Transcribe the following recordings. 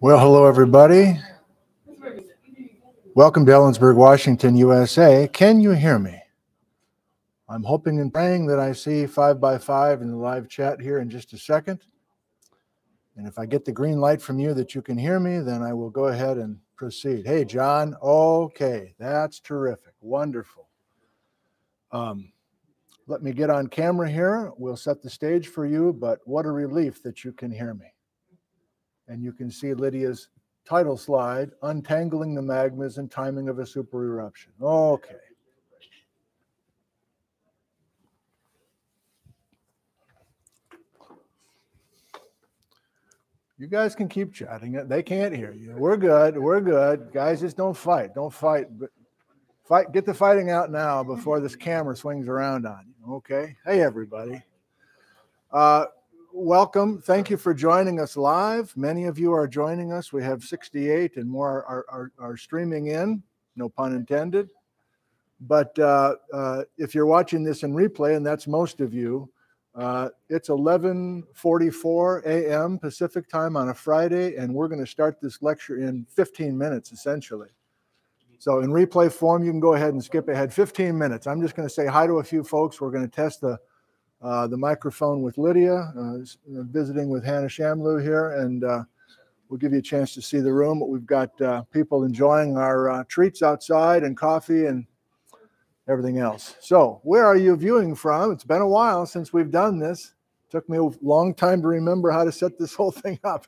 Well, hello, everybody. Welcome to Ellensburg, Washington, USA. Can you hear me? I'm hoping and praying that I see five by five in the live chat here in just a second. And if I get the green light from you that you can hear me, then I will go ahead and proceed. Hey, John. Okay, that's terrific. Wonderful. Um, let me get on camera here. We'll set the stage for you, but what a relief that you can hear me. And you can see Lydia's title slide, Untangling the Magmas and Timing of a Super Eruption. Okay. You guys can keep chatting. They can't hear you. We're good. We're good. Guys, just don't fight. Don't fight. Fight. Get the fighting out now before this camera swings around on you. Okay. Hey, everybody. Uh, welcome. Thank you for joining us live. Many of you are joining us. We have 68 and more are, are, are streaming in. No pun intended. But uh, uh, if you're watching this in replay, and that's most of you, uh, it's 11:44 a.m. Pacific time on a Friday, and we're going to start this lecture in 15 minutes, essentially. So, in replay form, you can go ahead and skip ahead 15 minutes. I'm just going to say hi to a few folks. We're going to test the uh, the microphone with Lydia, uh, visiting with Hannah Shamloo here, and uh, we'll give you a chance to see the room. We've got uh, people enjoying our uh, treats outside and coffee and everything else. So, where are you viewing from? It's been a while since we've done this. Took me a long time to remember how to set this whole thing up,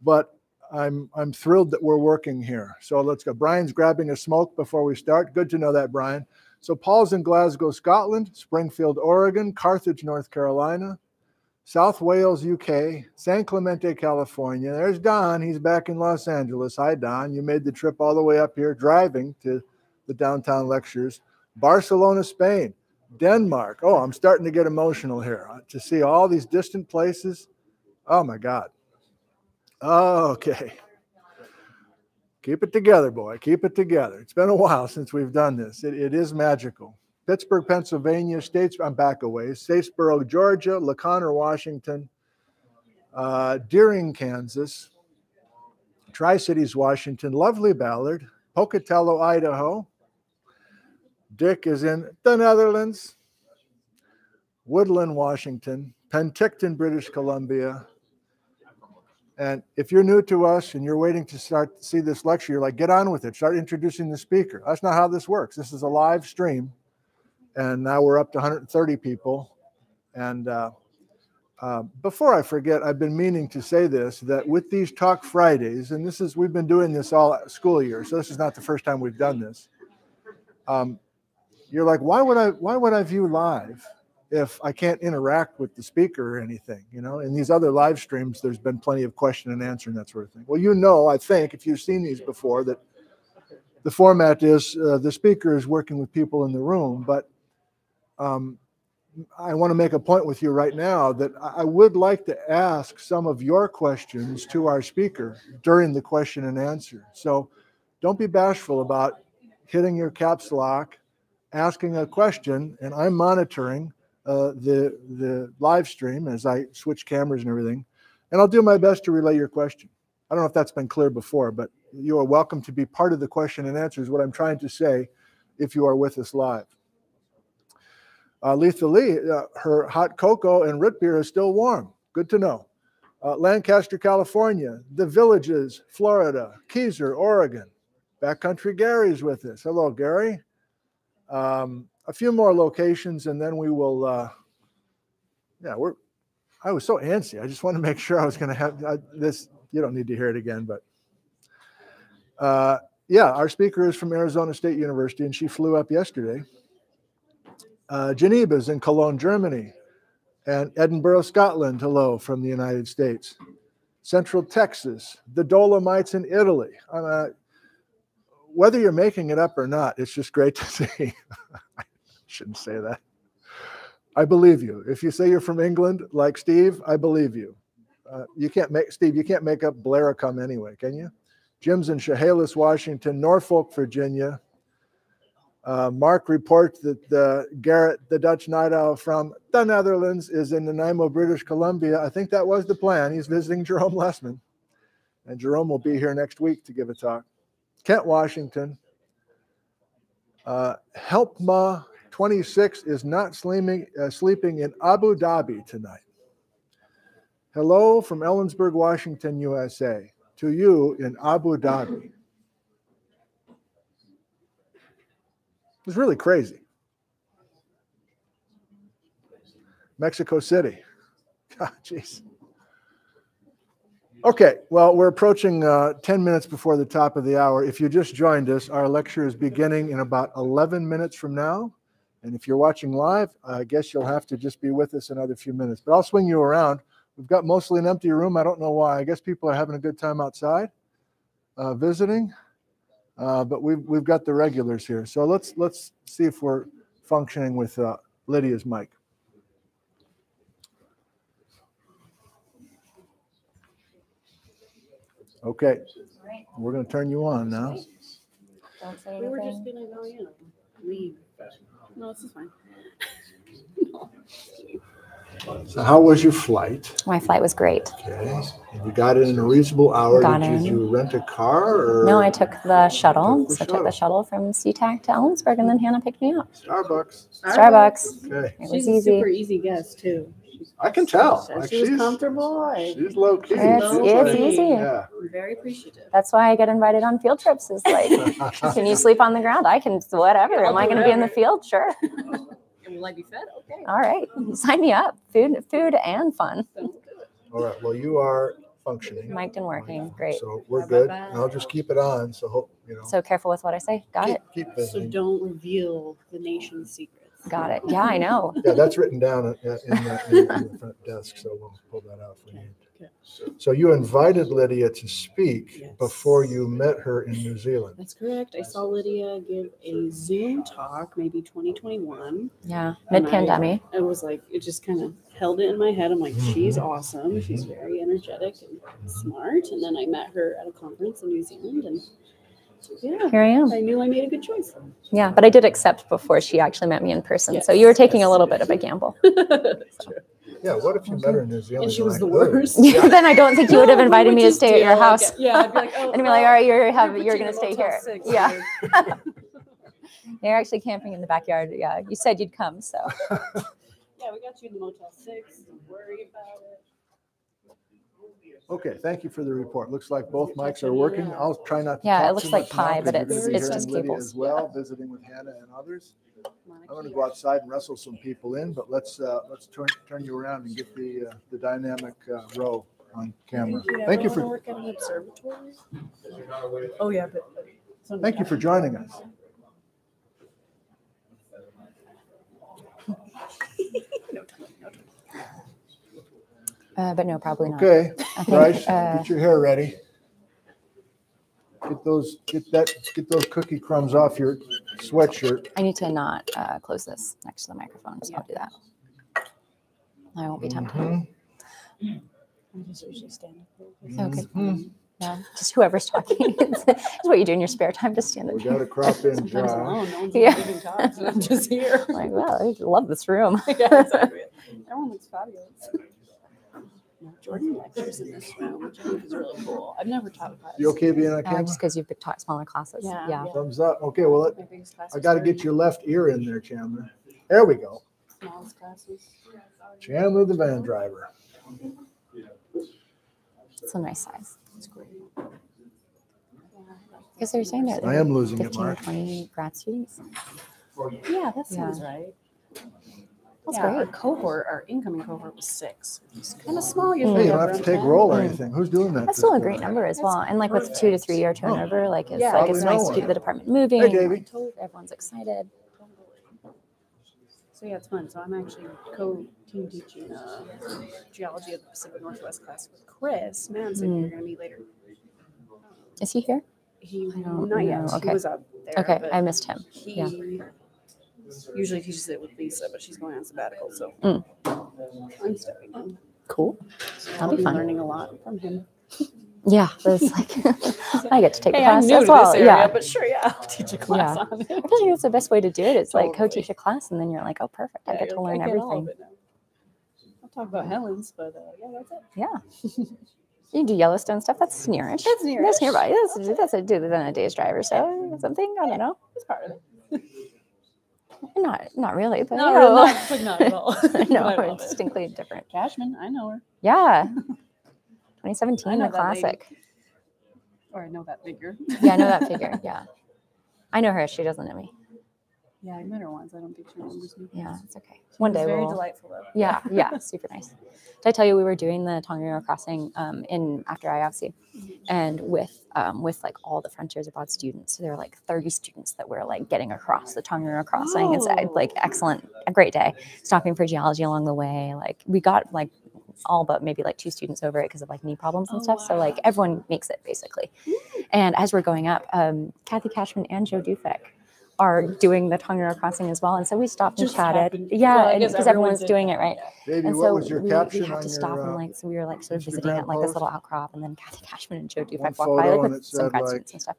but I'm I'm thrilled that we're working here. So let's go. Brian's grabbing a smoke before we start. Good to know that, Brian. So Paul's in Glasgow, Scotland, Springfield, Oregon, Carthage, North Carolina, South Wales, UK, San Clemente, California. There's Don. He's back in Los Angeles. Hi, Don. You made the trip all the way up here driving to the downtown lectures. Barcelona, Spain, Denmark. Oh, I'm starting to get emotional here uh, to see all these distant places. Oh my God. Okay. Keep it together, boy. Keep it together. It's been a while since we've done this. it, it is magical. Pittsburgh, Pennsylvania, States, I'm back away. Statesboro, Georgia, LaConner, Washington, uh, Deering, Kansas, Tri Cities, Washington, lovely Ballard, Pocatello, Idaho, Dick is in the Netherlands, Woodland, Washington, Penticton, British Columbia. And if you're new to us and you're waiting to start to see this lecture, you're like, get on with it. Start introducing the speaker. That's not how this works. This is a live stream. And now we're up to 130 people. And uh, uh, before I forget, I've been meaning to say this that with these Talk Fridays, and this is, we've been doing this all school year, so this is not the first time we've done this. Um, you're like, why would I why would I view live if I can't interact with the speaker or anything? You know, in these other live streams, there's been plenty of question and answer and that sort of thing. Well, you know, I think if you've seen these before, that the format is uh, the speaker is working with people in the room, but um, I want to make a point with you right now that I would like to ask some of your questions to our speaker during the question and answer. So don't be bashful about hitting your caps lock asking a question, and I'm monitoring uh, the the live stream as I switch cameras and everything, and I'll do my best to relay your question. I don't know if that's been clear before, but you are welcome to be part of the question and answers. What I'm trying to say, if you are with us live. Uh, Letha Lee, uh, her hot cocoa and root beer is still warm. Good to know. Uh, Lancaster, California, the Villages, Florida, Keyser, Oregon. Backcountry Gary's with us. Hello, Gary um, a few more locations, and then we will. Uh, yeah, we're. I was so antsy. I just wanted to make sure I was going to have uh, this. You don't need to hear it again, but uh, yeah, our speaker is from Arizona State University, and she flew up yesterday. Uh, Geneva is in Cologne, Germany, and Edinburgh, Scotland. Hello from the United States. Central Texas, the Dolomites in Italy. Uh, whether you're making it up or not, it's just great to see. Shouldn't say that. I believe you. If you say you're from England, like Steve, I believe you. Uh, you can't make Steve. You can't make up Blaricum anyway, can you? Jim's in Chehalis, Washington, Norfolk, Virginia. Uh, Mark reports that uh, Garrett, the Dutch night owl from the Netherlands, is in the Nanaimo, British Columbia. I think that was the plan. He's visiting Jerome Lesemann. And Jerome will be here next week to give a talk. Kent, Washington. Uh, Helpma 26 is not sleeping, uh, sleeping in Abu Dhabi tonight. Hello from Ellensburg, Washington, USA, to you in Abu Dhabi. It's really crazy. Mexico City. God, jeez. Okay, well, we're approaching uh, 10 minutes before the top of the hour. If you just joined us, our lecture is beginning in about 11 minutes from now. And if you're watching live, I guess you'll have to just be with us another few minutes. But I'll swing you around. We've got mostly an empty room. I don't know why. I guess people are having a good time outside uh, visiting. Uh, but we've we've got the regulars here. So let's let's see if we're functioning with uh, Lydia's mic. Okay, we're going to turn you on now. Don't say anything. We were just gonna go, you know, leave. No, this is fine. So how was your flight? My flight was great. Okay, and you got it in a reasonable hour. Got did, you, in. did you rent a car or No, I took the shuttle. Took the so I took the shuttle from SeaTac to Ellensburg, and then Hannah picked me up. Starbucks? Starbucks. Okay, It was She's a easy. super easy guest too. She's- I can tell. Said Like she was she's comfortable. She's low key. It's, No it's way. easy. Yeah. I'm very appreciative. That's why I get invited on field trips. Is like, can you sleep on the ground? I can. Whatever. I'll Am I going to be in the field? Sure. And will I be fed? Okay. All right. Sign me up. Food, food, and fun. All right. Well, you are functioning. Mic'd and working. Great. So we're Bye, bye, good. bye. And I'll just keep it on. So hope you know. So careful with what I say. Got keep, it. keep So don't reveal the nation's secrets. Got it. Yeah, I know. Yeah, that's written down in, in, the, in, in the front desk. So we'll pull that out for you. Okay. So you invited Lydia to speak Yes. before you met her in New Zealand. That's correct. I saw Lydia give a Zoom talk, maybe 2021. Yeah. And Mid pandemic. I was like, it just kind of held it in my head. I'm like, she's Mhm. awesome. She's very energetic and smart. And then I met her at a conference in New Zealand, and yeah, Here I am. I knew I made a good choice. Yeah, but I did accept before she actually met me in person. So you were taking a little bit of a gamble. Yeah. What if you met her in New Zealand? And she was the like, "Oh." worst. then I don't think you would have No, we invited me to stay at your like, house. Yeah, I'd be like, oh, and be like, all right, you're have we're you're gonna stay here. Six, Yeah, babe. you're actually camping in the backyard. Yeah, you said you'd come, so Yeah, we got you in the Motel Six. Don't worry about it. Okay, thank you for the report. Looks like both mics are working. I'll try not to. Yeah, it talk looks too like much now pie, but because it's- you're gonna be it's hearing just Lydia cables. As well, visiting with Hannah and others. I'm gonna go outside and wrestle some people in, but let's, uh, let's turn, turn you around and get the, uh, the dynamic, uh, row on camera. Did Thank you for, work at an observatory? Oh, yeah, but. thank you for joining us. No time, no time. Uh, but no, probably not. Okay, I think, Bryce, uh, get your hair ready. Get those, get that, get those cookie crumbs off your sweatshirt. I need to not uh, close this next to the microphone, so I'll do that. I won't be tempted. I just usually stand up. Okay. Mhm. Yeah, just whoever's talking. it's, it's what you do in your spare time, just stand We gotta crop in Sometimes Josh. alone, no one's Yeah. even talks, and I'm just here. Like, wow, I love this room. yeah, exactly. Everyone looks fabulous. Yeah, Jordan lectures in this room, which I think is really cool. I've never taught a class. You okay being on Uh, camera? just because you've taught smaller classes. Yeah, Yeah. yeah. Thumbs up. Okay, well, let- My biggest class I was gotta thirty, get your left ear in there, Chandler. There we go. Smallest classes. Chandler the van driver. It's a nice size. It's great. Because they're saying that I am losing it, 15 or Mark. 20 grad students. Yeah, that Yeah. sounds right. That's yeah, Our great. cohort, our incoming cohort was six. It's kind of small. Hey, usually you don't have have to take 10. roll or Mm. anything. Who's doing that? That's still a great quarter? number as well. And like with two to three year turnover, like it's Yeah. like it's Probably nice no to keep the department moving. Hey, Davey. Everyone's excited. So yeah, it's fun. So I'm actually co-team teaching uh, geology of the Pacific Northwest class with Chris Manson. Mm. You're gonna meet later. Is he here? He I don't not yet. know. He Okay. was up there. Okay, I missed him. he yeah. Usually teaches it with Lisa, but she's going on sabbatical, so Mm. I'm stepping in. Cool. So That'll I'll be be fun. learning a lot from him. Yeah, that's like I get to take Hey, a I'm class new as to well. this area, yeah, but sure, yeah, I'll teach a class Yeah. on it. I feel like that's the best way to do it. It's like co-teach a class, and then you're like, oh, perfect. I Yeah, get to you're learn like, I all of everything. it now. I'll talk about Helen's, but uh, yeah, that's it. Yeah. You do Yellowstone stuff. That's nearish. That's near. That's nearby. That's, that's a do than a day's drive or so. Something. I don't know. It's part of it. Not not really, but Not, you really, not, but not at all. no, But know I it's it. distinctly different. Cashman, I know her. Yeah. 2017, the that lady. classic. Or I know that figure. Yeah, I know that figure. Yeah. I know her. She doesn't know me. Yeah, I met her once. I don't think she remembers me. Yeah, it's okay. She One day very we'll. delightful though. Yeah, yeah, super nice. Did I tell you we were doing the Tongariro crossing um, in after IAVCEI and with um, with like all the Frontiers Abroad students. So there were like 30 students that were like getting across the Tongariro crossing. It's uh, Oh. like excellent, a great day. Stopping for geology along the way. Like we got like all but maybe like two students over it because of like knee problems and Oh, stuff. So like everyone makes it basically. And as we're going up, um, Kathy Cashman and Joe Dufek are doing the Tongariro crossing as well. And so we stopped and Just chatted. happened- Yeah, well, I and guess because everyone's everyone's in doing that, it right. Baby, And what so was your we, caption we had on to stop your and like so we were like sort of visiting at like this little outcrop, and then Kathy Cashman and Joe One Dufek walked by like with some grad like, students and stuff,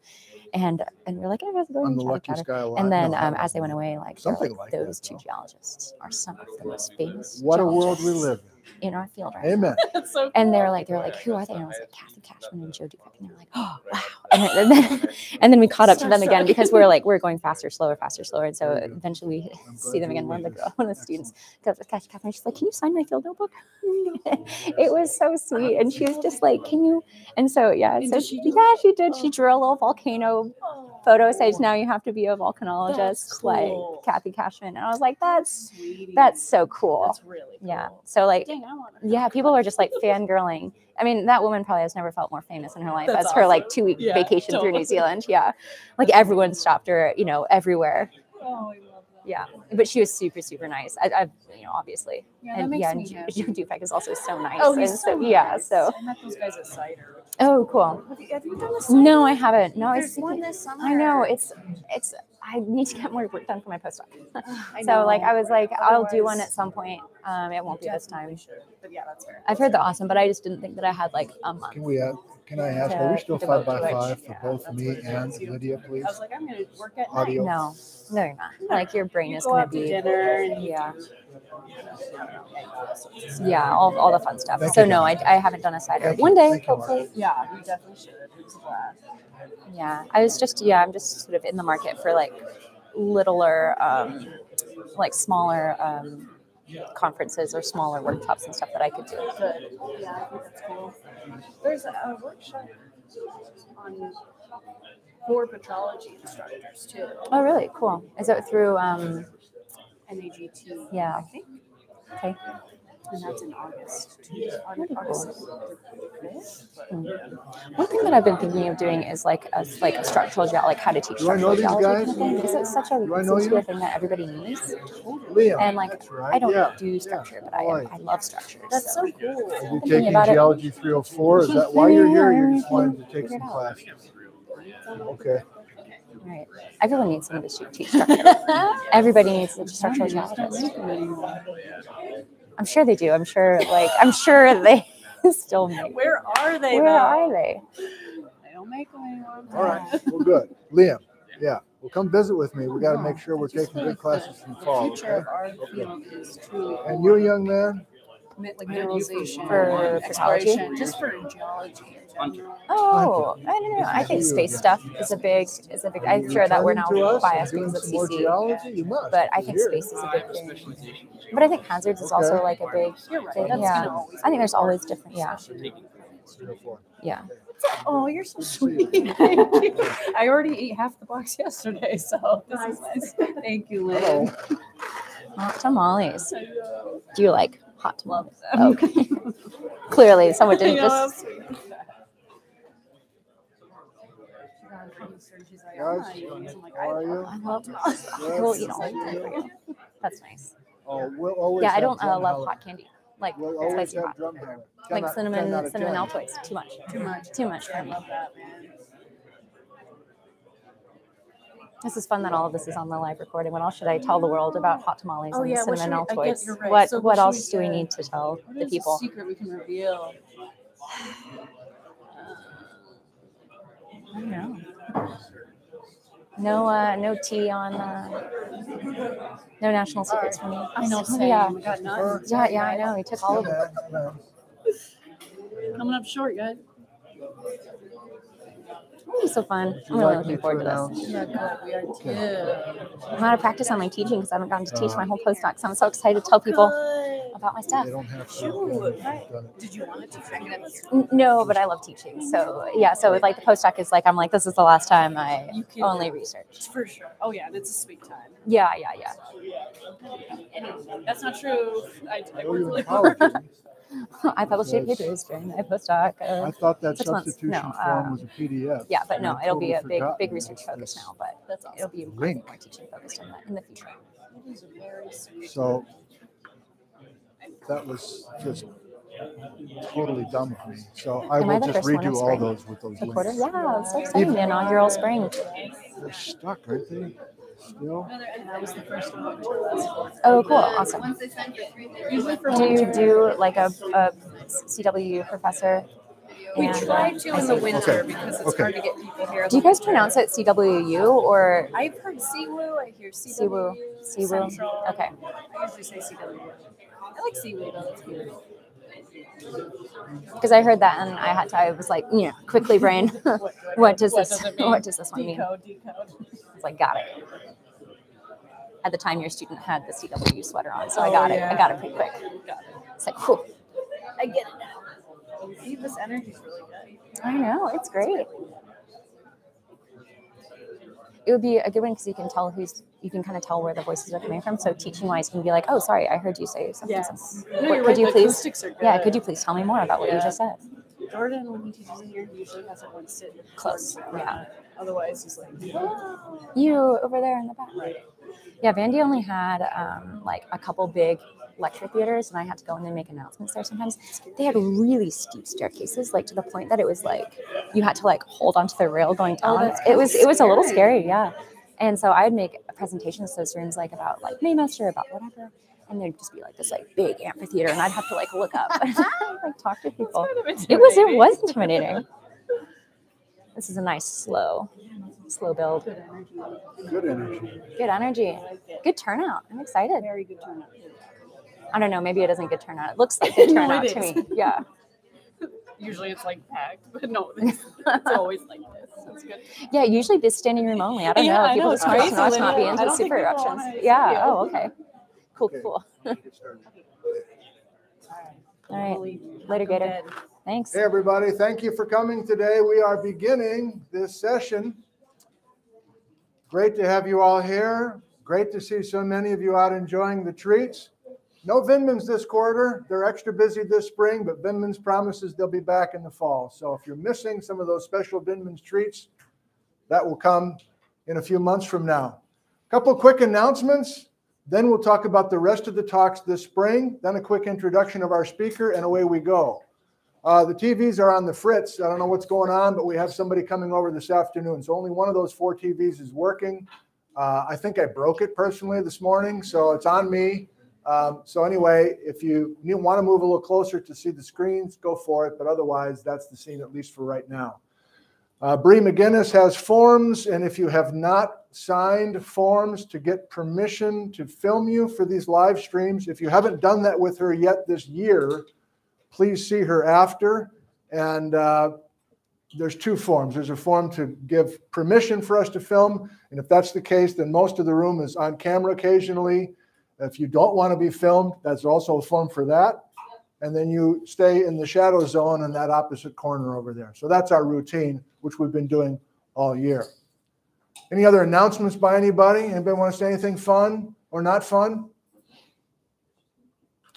and and we are like, hey, how's it on going? the Chatted, Lucky chatted. And then No, um, as they went away, like they're like, like that, those two though. geologists are some of the most famous. what a world we live in our field right in. now. Amen. That's so And they're like, they're like, who are they? And I was like, Kathy Cashman and Joe Dufek. And they're like, oh wow. And then, and then, we caught up to them again because we're like, we're going faster, slower, faster, slower. And so There you go. eventually we see them again. One of the girl, one of the students goes to Kathy Cashman. She's like, can you sign my field notebook? it was so sweet. And she was just like, can you? And so yeah, so she yeah, she did. She Oh. drew a little volcano photo. Says now you have to be a volcanologist, cool. like Kathy Cashman. And I was like, that's sweetie. that's so cool. That's really cool. Yeah. So like Dang, I want yeah, people were just like fangirling. I mean, that woman probably has never felt more famous in her life That's as her like two week Yeah, vacation through. New Zealand. Yeah. Like everyone stopped her, you know, everywhere. Oh, I love that. Yeah. But she was super, super nice. I, I you know, obviously. Yeah, that and makes yeah, me and Dufek is also so nice. Oh, and he's so, so yeah. So, I met those guys at CIDER. Oh, cool. Have you, have you done a No, I haven't. No, There's it's one this summer. I know it's it's. I need to get more work done for my postdoc. I So like. I was like, I'll do one at some point. Um, it won't be this time. should. But yeah, that's fair. I've heard they're awesome, but I just didn't think that I had like a month. Can we, uh, can I ask, are we still devote five by to it. five for Yeah, both that's me what it and is. You- Lydia, please? I was like, I'm gonna work at Audio. night. No, no, you're not. Like your brain You is go gonna out to be. dinner and you yeah. do, you know, I don't know, yeah, all sorts of stuff. Yeah, all, all the fun stuff. Thank so you, no, I, I haven't done a CIDER. Thank you. One day, Thank you, Mark. hopefully. Yeah, you definitely should. It was a blast. Yeah, I was just yeah, I'm just sort of in the market for like littler, um, like smaller um, conferences or smaller workshops and stuff that I could do. Good. Yeah, I think that's cool. There's a, workshop on for petrology instructors too. Oh, really? Cool. Is that through? Um, NAGT. Yeah. I think. okay. And that's in August. August, Pretty August cool. 5th, but Mm. One thing that I've been thinking of doing is like a like a structural geology, like how to teach Do I know structural these geology. guys? kind of Because it's such a Do I it know seems to be you? a thing that everybody needs. Liam, And like right. I don't yeah. do structure, but I, Right. I love structure. That's so cool. Are you thinking taking about it. Geology 304? Is that why you're here? You're just wanted to take some classes? Okay. Right. Everyone needs someone to teach structure. Everybody needs a structural geologist. Make them anymore. I'm sure they do. I'm sure like I'm sure they still make. Where are they? Where though? are they? They don't make them anymore. All right. Well, good. Liam, yeah. Well, come visit with me. We got to make sure we're taking good classes in the The fall. future of Okay? our field is truly And you, young man, like mineralization For and pathology? exploration, just for geology in general. Oh, I don't know. I think space stuff is a big is a big. I'm sure that we're now returning to us and biased because of some more CC, geology? You must. but I think space is a big thing. But I think hazards is also like a big. You're thing, yeah. I think there's always different. Yeah, yeah. Oh, you're so sweet. Thank you. I already ate half the box yesterday, so this is nice. Thank you, Hello. Lynn. Hot tamales. Do you like hot tamales? Love them. Okay. Clearly, someone didn't know, just. how sweet is that? She got a producer, and she's like, Guys, "I'm not eating these." I'm like, how are you? love I love tamales. I will eat all the time you. That's nice. Oh, we'll always Yeah, I don't uh, love hot candy. Like We'll always spicy have hot. drum Like out- cinnamon, of cinnamon altoids. Too much. Too much. Too much for I me. love that, man. This is fun that all of this is on the live recording. What else should I tell the world about hot tamales Oh, and yeah, what cinnamon should we- altoids? you're right. What So what what we else do we need to tell What the is people? the secret we can reveal? I don't know. No, uh, no tea on, uh, no national secrets for me. I know, So, same. Yeah, yeah, yeah, I know. He took all of them. Coming up short, guys. It'll be so fun. I'm really looking forward to this. Yeah, good. We are too. I'm out of practice on my teaching because I haven't gotten to teach Uh, my whole postdoc. So I'm so excited to tell people about my stuff. They don't have to. Shoot, I've right. done it. Did you want to teach? I mean, that's- N- No, but I love teaching. So yeah, so with like the postdoc is like I'm like this is the last time I only research. For sure. Oh yeah, and it's a sweet time. Yeah, yeah, yeah. And that's not true. I, I Oh, work really in college, hard. Aren't you? I published eight Yes. papers during my postdoc. I Uh, thought that Six months. substitution No, form uh, was a PDF. yeah, but no, I'd it'll be a big, forgotten big that research focus this now. But That's awesome. it'll be link. more teaching focused in the in the future. It is very sweet. So that was just totally dumb of me. So I Am will the just first one in redo all those with those A quarter? links. Yeah, it's so exciting. The inaugural spring. They're stuck, aren't they? Still? And that was the first one. Usually Oh, cool, awesome. Do you do like a, a CW professor? We and, uh, try to in the winter Okay. because it's Okay. hard to get people here. Do you guys pronounce it CWU or I've heard Siwoo. I hear CW. Siwoo. Siwoo. Central. Okay. I usually say CW. I like Siwoo though. That's good. because I heard that and I had to. I was like, yeah, quickly brain. what does this? it mean? what does this one mean? Decode, decode. I was like, got it. At the time, your student had the CW sweater on, so I Oh, got it. I got it pretty quick. It. It's like, whew. I get it now. See, this energy's really good. I know it's great. It would be a good one because you can tell who's you can kind of tell where the voices are coming from. So teaching wise, you can be like, oh, sorry, I heard you say something. Yes. No, What- could right, you please? acoustics are good. Yeah, could you please tell me more about what you just said? Jordan, when he teaches in here, usually has everyone sit Close, yeah. Otherwise, he's like, You over there in the back. Yeah, Vandy only had um, like a couple big lecture theaters, and I had to go in and make announcements there sometimes. They had really steep staircases, like to the point that it was like you had to like hold onto the rail going Oh, down. that's it was it was a little scary. scary, yeah. And so I'd make presentations to those rooms like about like Maymaster, about whatever. And there'd just be like this like big amphitheater, and I'd have to like look up, and, like talk to people. kind of It was it was intimidating. This is a nice slow, slow build. Good energy. Good energy. Good energy. I like it. Good turnout. I'm excited. Very good turnout. I don't know. Maybe it isn't good turnout. It looks like good No, turnout it to is. me. Yeah. Usually it's like packed, but no, it's, it's always like this. It's good. Yeah. Usually this standing room only. I don't Yeah, know. I People know, just it's must crazy, must not be Lydia. I into don't super eruptions. Yeah. yeah. Oh, okay. Cool. Okay. Cool. All right. Holy Later, Gator. Thanks. Hey, everybody. Thank you for coming today. We are beginning this session. Great to have you all here. Great to see so many of you out enjoying the treats. No Vinmans this quarter. They're extra busy this spring, but Vinmans promises they'll be back in the fall. So if you're missing some of those special Vinmans treats, that will come in a few months from now. A couple quick announcements. Then we'll talk about the rest of the talks this spring. Then a quick introduction of our speaker, and away we go. Uh, the TVs are on the fritz. I don't know what's going on, but we have somebody coming over this afternoon. So only one of those four TVs is working. Uh, I think I broke it personally this morning, so it's on me. Um, so anyway, if you want to move a little closer to see the screens, go for it. But otherwise, that's the scene at least for right now. Uh, Bree McGinnis has forms, and if you have not signed forms to get permission to film you for these live streams, if you haven't done that with her yet this year, please see her after. And uh, there's two forms. There's a form to give permission for us to film. And if that's the case, then most of the room is on camera occasionally. If you don't want to be filmed, that's also a form for that. And then you stay in the shadow zone in that opposite corner over there. So that's our routine, which we've been doing all year. Any other announcements by anybody? Anybody want to say anything fun or not fun?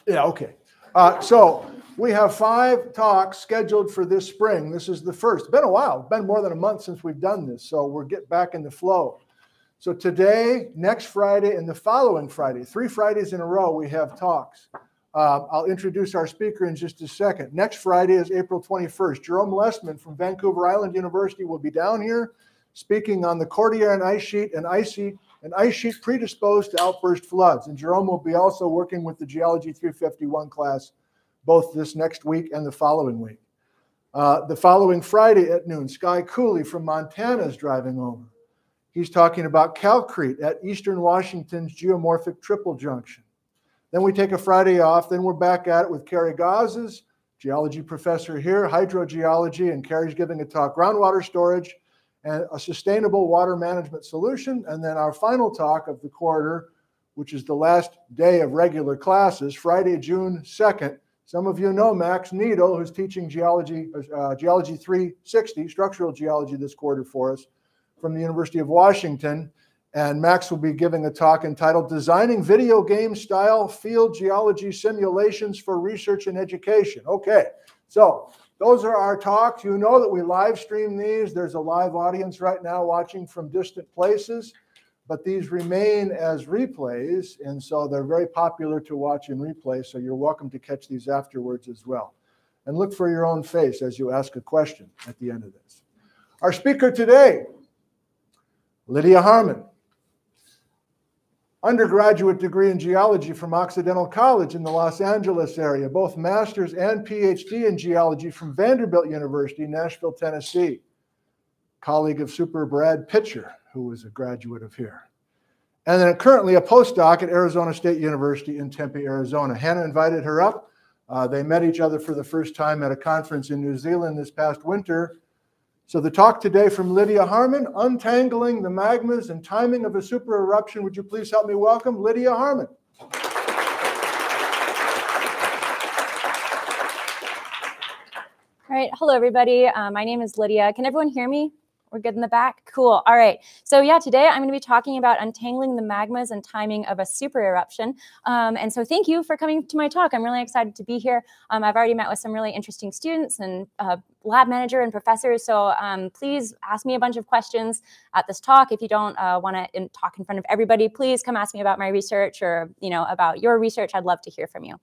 Yeah, okay. Uh, so we have five talks scheduled for this spring. This is the first. Been a while. Been more than a month since we've done this. So we're getting back in the flow. So today, next Friday, and the following Friday, three Fridays in a row, we have talks. Uh, I'll introduce our speaker in just a second. Next Friday is April 21st. Jerome Lesemann from Vancouver Island University will be down here speaking on the Cordilleran ice sheet and ice sheet an ice sheet predisposed to outburst floods. And Jerome will be also working with the Geology 351 class both this next week and the following week. Uh, the following Friday at noon, Skye Cooley from Montana is driving over. He's talking about calcrete at Eastern Washington's geomorphic triple junction. Then we take a Friday off. Then we're back at it with Carey Gazis, geology professor here, hydrogeology, and Carey's giving a talk, groundwater storage and a sustainable water management solution. And then our final talk of the quarter, which is the last day of regular classes, Friday, June 2nd. Some of you know Max Needle, who's teaching geology, uh, geology 360, structural geology this quarter for us from the University of Washington. And Max will be giving a talk entitled Designing Video Game Style Field Geology Simulations for Research and Education. Okay, so those are our talks. You know that we live stream these. There's a live audience right now watching from distant places, but these remain as replays. And so they're very popular to watch in replay. So you're welcome to catch these afterwards as well. And look for your own face as you ask a question at the end of this. Our speaker today Lydia Harmon, undergraduate degree in geology from Occidental College in the Los Angeles area, both master's and PhD in geology from Vanderbilt University, Nashville, Tennessee. Colleague of Super Brad Pitcher, who was a graduate of here. And then currently a postdoc at Arizona State University in Tempe, Arizona. Hannah invited her up. Uh, they met each other for the first time at a conference in New Zealand this past winter so the talk today from Lydia Harmon, Untangling the Magmas and Timing of a Super Eruption. Would you please help me welcome Lydia Harmon? All right. Hello, everybody. Uh, my name is Lydia. Can everyone hear me? We're good in the back? Cool. All right. So yeah, today I'm going to be talking about untangling the magmas and timing of a super eruption. Um, and so thank you for coming to my talk. I'm really excited to be here. Um, I've already met with some really interesting students and uh, lab manager and professors. So um, please ask me a bunch of questions at this talk. If you don't uh, want to talk in front of everybody, please come ask me about my research or you know about your research. I'd love to hear from you.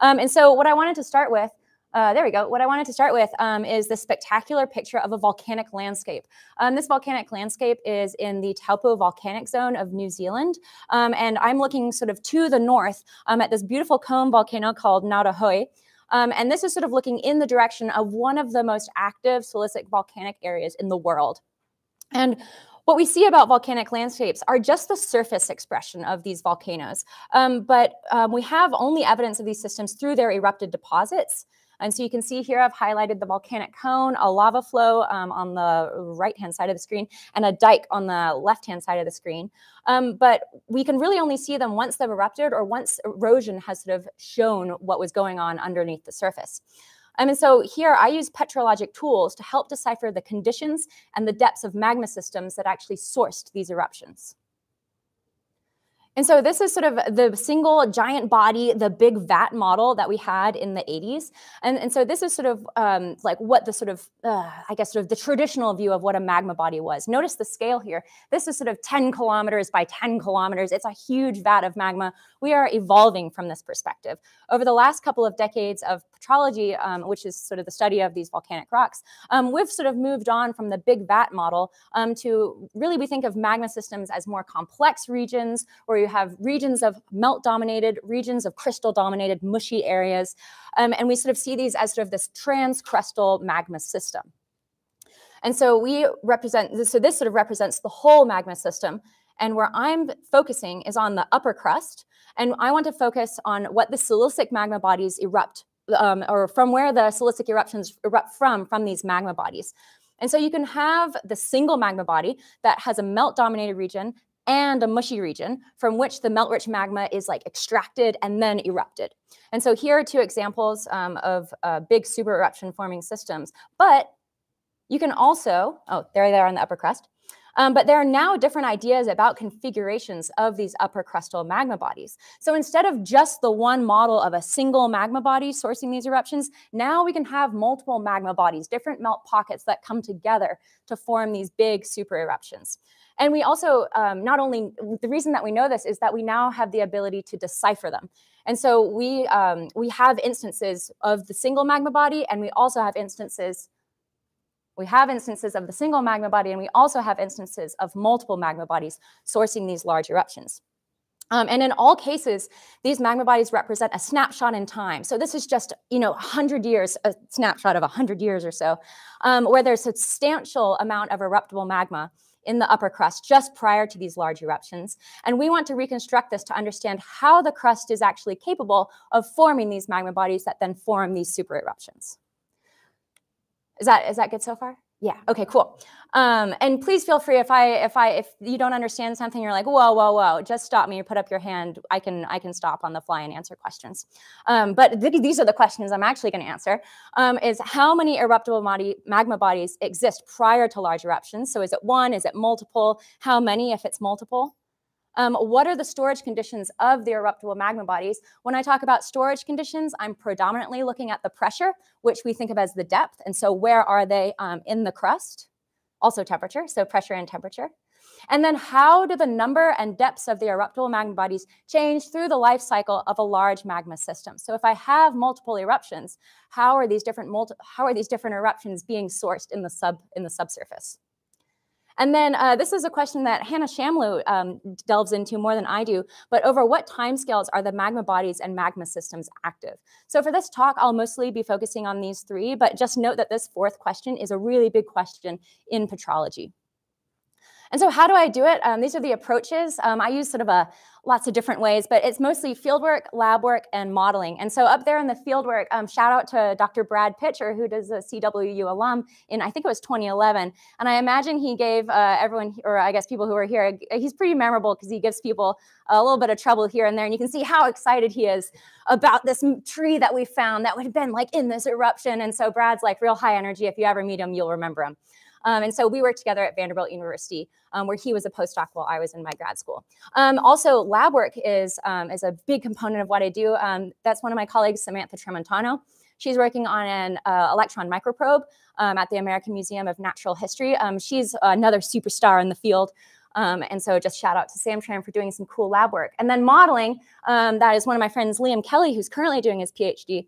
Um, and so what I wanted to start with uh, there we go. What I wanted to start with um, is the spectacular picture of a volcanic landscape. Um, this volcanic landscape is in the Taupo volcanic zone of New Zealand. Um, and I'm looking sort of to the north um, at this beautiful cone volcano called Ngauruhoe. Um, and this is sort of looking in the direction of one of the most active silicic volcanic areas in the world. And what we see about volcanic landscapes are just the surface expression of these volcanoes. Um, but um, we have only evidence of these systems through their erupted deposits. And so you can see here I've highlighted the volcanic cone, a lava flow um, on the right-hand side of the screen, and a dike on the left-hand side of the screen. Um, but we can really only see them once they've erupted or once erosion has sort of shown what was going on underneath the surface. Um, and so here I use petrologic tools to help decipher the conditions and the depths of magma systems that actually sourced these eruptions. And so this is sort of the single giant body, the big vat model that we had in the 80s. And, and so this is sort of um, like what the sort of, uh, I guess, sort of the traditional view of what a magma body was. Notice the scale here. This is sort of 10 kilometers by 10 kilometers. It's a huge vat of magma. We are evolving from this perspective. Over the last couple of decades of petrology, um, which is sort of the study of these volcanic rocks, um, we've sort of moved on from the big vat model um, to really we think of magma systems as more complex regions where you have regions of melt dominated, regions of crystal dominated, mushy areas. Um, and we sort of see these as sort of this transcrustal magma system. And so we represent, this, so this sort of represents the whole magma system. And where I'm focusing is on the upper crust. And I want to focus on what the silicic magma bodies erupt, um, or from where the silicic eruptions erupt from, from these magma bodies. And so you can have the single magma body that has a melt dominated region and a mushy region from which the melt-rich magma is like extracted and then erupted. And so here are two examples um, of uh, big super eruption forming systems. But you can also, oh, there they are on the upper crust. Um, but there are now different ideas about configurations of these upper crustal magma bodies. So instead of just the one model of a single magma body sourcing these eruptions, now we can have multiple magma bodies, different melt pockets that come together to form these big super eruptions. And we also, um, not only, the reason that we know this is that we now have the ability to decipher them. And so we, um, we have instances of the single magma body, and we also have instances we have instances of the single magma body, and we also have instances of multiple magma bodies sourcing these large eruptions. Um, and in all cases, these magma bodies represent a snapshot in time. So this is just, you know, 100 years, a snapshot of 100 years or so, um, where there's a substantial amount of eruptible magma in the upper crust just prior to these large eruptions. And we want to reconstruct this to understand how the crust is actually capable of forming these magma bodies that then form these super eruptions. Is that, is that good so far? Yeah. Okay. Cool. Um, and please feel free if I if I if you don't understand something, you're like, whoa, whoa, whoa, just stop me or put up your hand. I can I can stop on the fly and answer questions. Um, but th these are the questions I'm actually going to answer. Um, is how many eruptible body, magma bodies exist prior to large eruptions? So is it one? Is it multiple? How many if it's multiple? Um, what are the storage conditions of the eruptible magma bodies? When I talk about storage conditions, I'm predominantly looking at the pressure, which we think of as the depth. And so where are they um, in the crust? Also temperature, so pressure and temperature. And then how do the number and depths of the eruptible magma bodies change through the life cycle of a large magma system? So if I have multiple eruptions, how are these different how are these different eruptions being sourced in the sub in the subsurface? And then uh, this is a question that Hannah Shamloo um, delves into more than I do, but over what timescales are the magma bodies and magma systems active? So for this talk, I'll mostly be focusing on these three, but just note that this fourth question is a really big question in petrology. And so how do I do it? Um, these are the approaches. Um, I use sort of a lots of different ways, but it's mostly fieldwork, lab work, and modeling. And so up there in the fieldwork, um, shout out to Dr. Brad Pitcher, who does a CWU alum in, I think it was 2011. And I imagine he gave uh, everyone, or I guess people who are here, he's pretty memorable because he gives people a little bit of trouble here and there. And you can see how excited he is about this tree that we found that would have been like in this eruption. And so Brad's like real high energy. If you ever meet him, you'll remember him. Um, and so we worked together at Vanderbilt University, um, where he was a postdoc while I was in my grad school. Um, also, lab work is, um, is a big component of what I do. Um, that's one of my colleagues, Samantha Tramontano. She's working on an uh, electron microprobe um, at the American Museum of Natural History. she's another superstar in the field. Um, and so just shout out to Sam Tran for doing some cool lab work. And then modeling, um, that is one of my friends, Liam Kelly, who's currently doing his PhD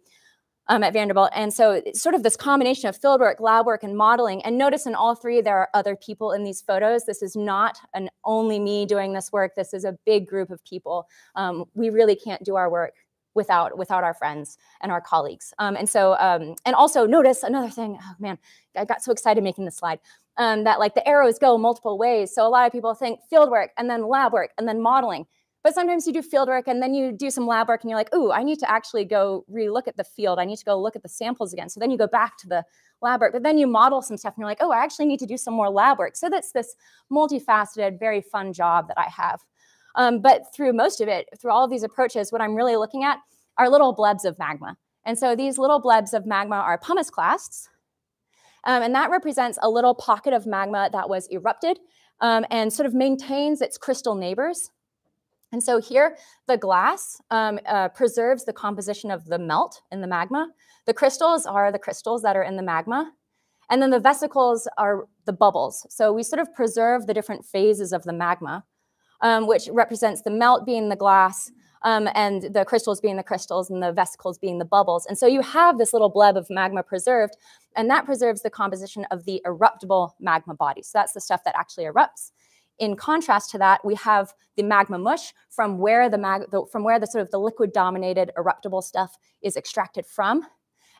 um, at Vanderbilt. And so sort of this combination of fieldwork, lab work, and modeling. And notice in all three, there are other people in these photos. This is not an only me doing this work. This is a big group of people. Um, we really can't do our work without without our friends and our colleagues. Um, and so, um, and also notice another thing, oh man, I got so excited making this slide, um, that like the arrows go multiple ways. So a lot of people think field work and then lab work and then modeling. But sometimes you do field work and then you do some lab work and you're like, ooh, I need to actually go relook at the field. I need to go look at the samples again. So then you go back to the lab work, but then you model some stuff and you're like, oh, I actually need to do some more lab work. So that's this multifaceted, very fun job that I have. Um, but through most of it, through all of these approaches, what I'm really looking at are little blebs of magma. And so these little blebs of magma are pumice clasts. Um, and that represents a little pocket of magma that was erupted um, and sort of maintains its crystal neighbors. And so here, the glass um, uh, preserves the composition of the melt in the magma. The crystals are the crystals that are in the magma. And then the vesicles are the bubbles. So we sort of preserve the different phases of the magma, um, which represents the melt being the glass, um, and the crystals being the crystals, and the vesicles being the bubbles. And so you have this little bleb of magma preserved, and that preserves the composition of the eruptible magma body. So that's the stuff that actually erupts. In contrast to that, we have the magma mush from where the, mag the, from where the sort of the liquid dominated eruptible stuff is extracted from.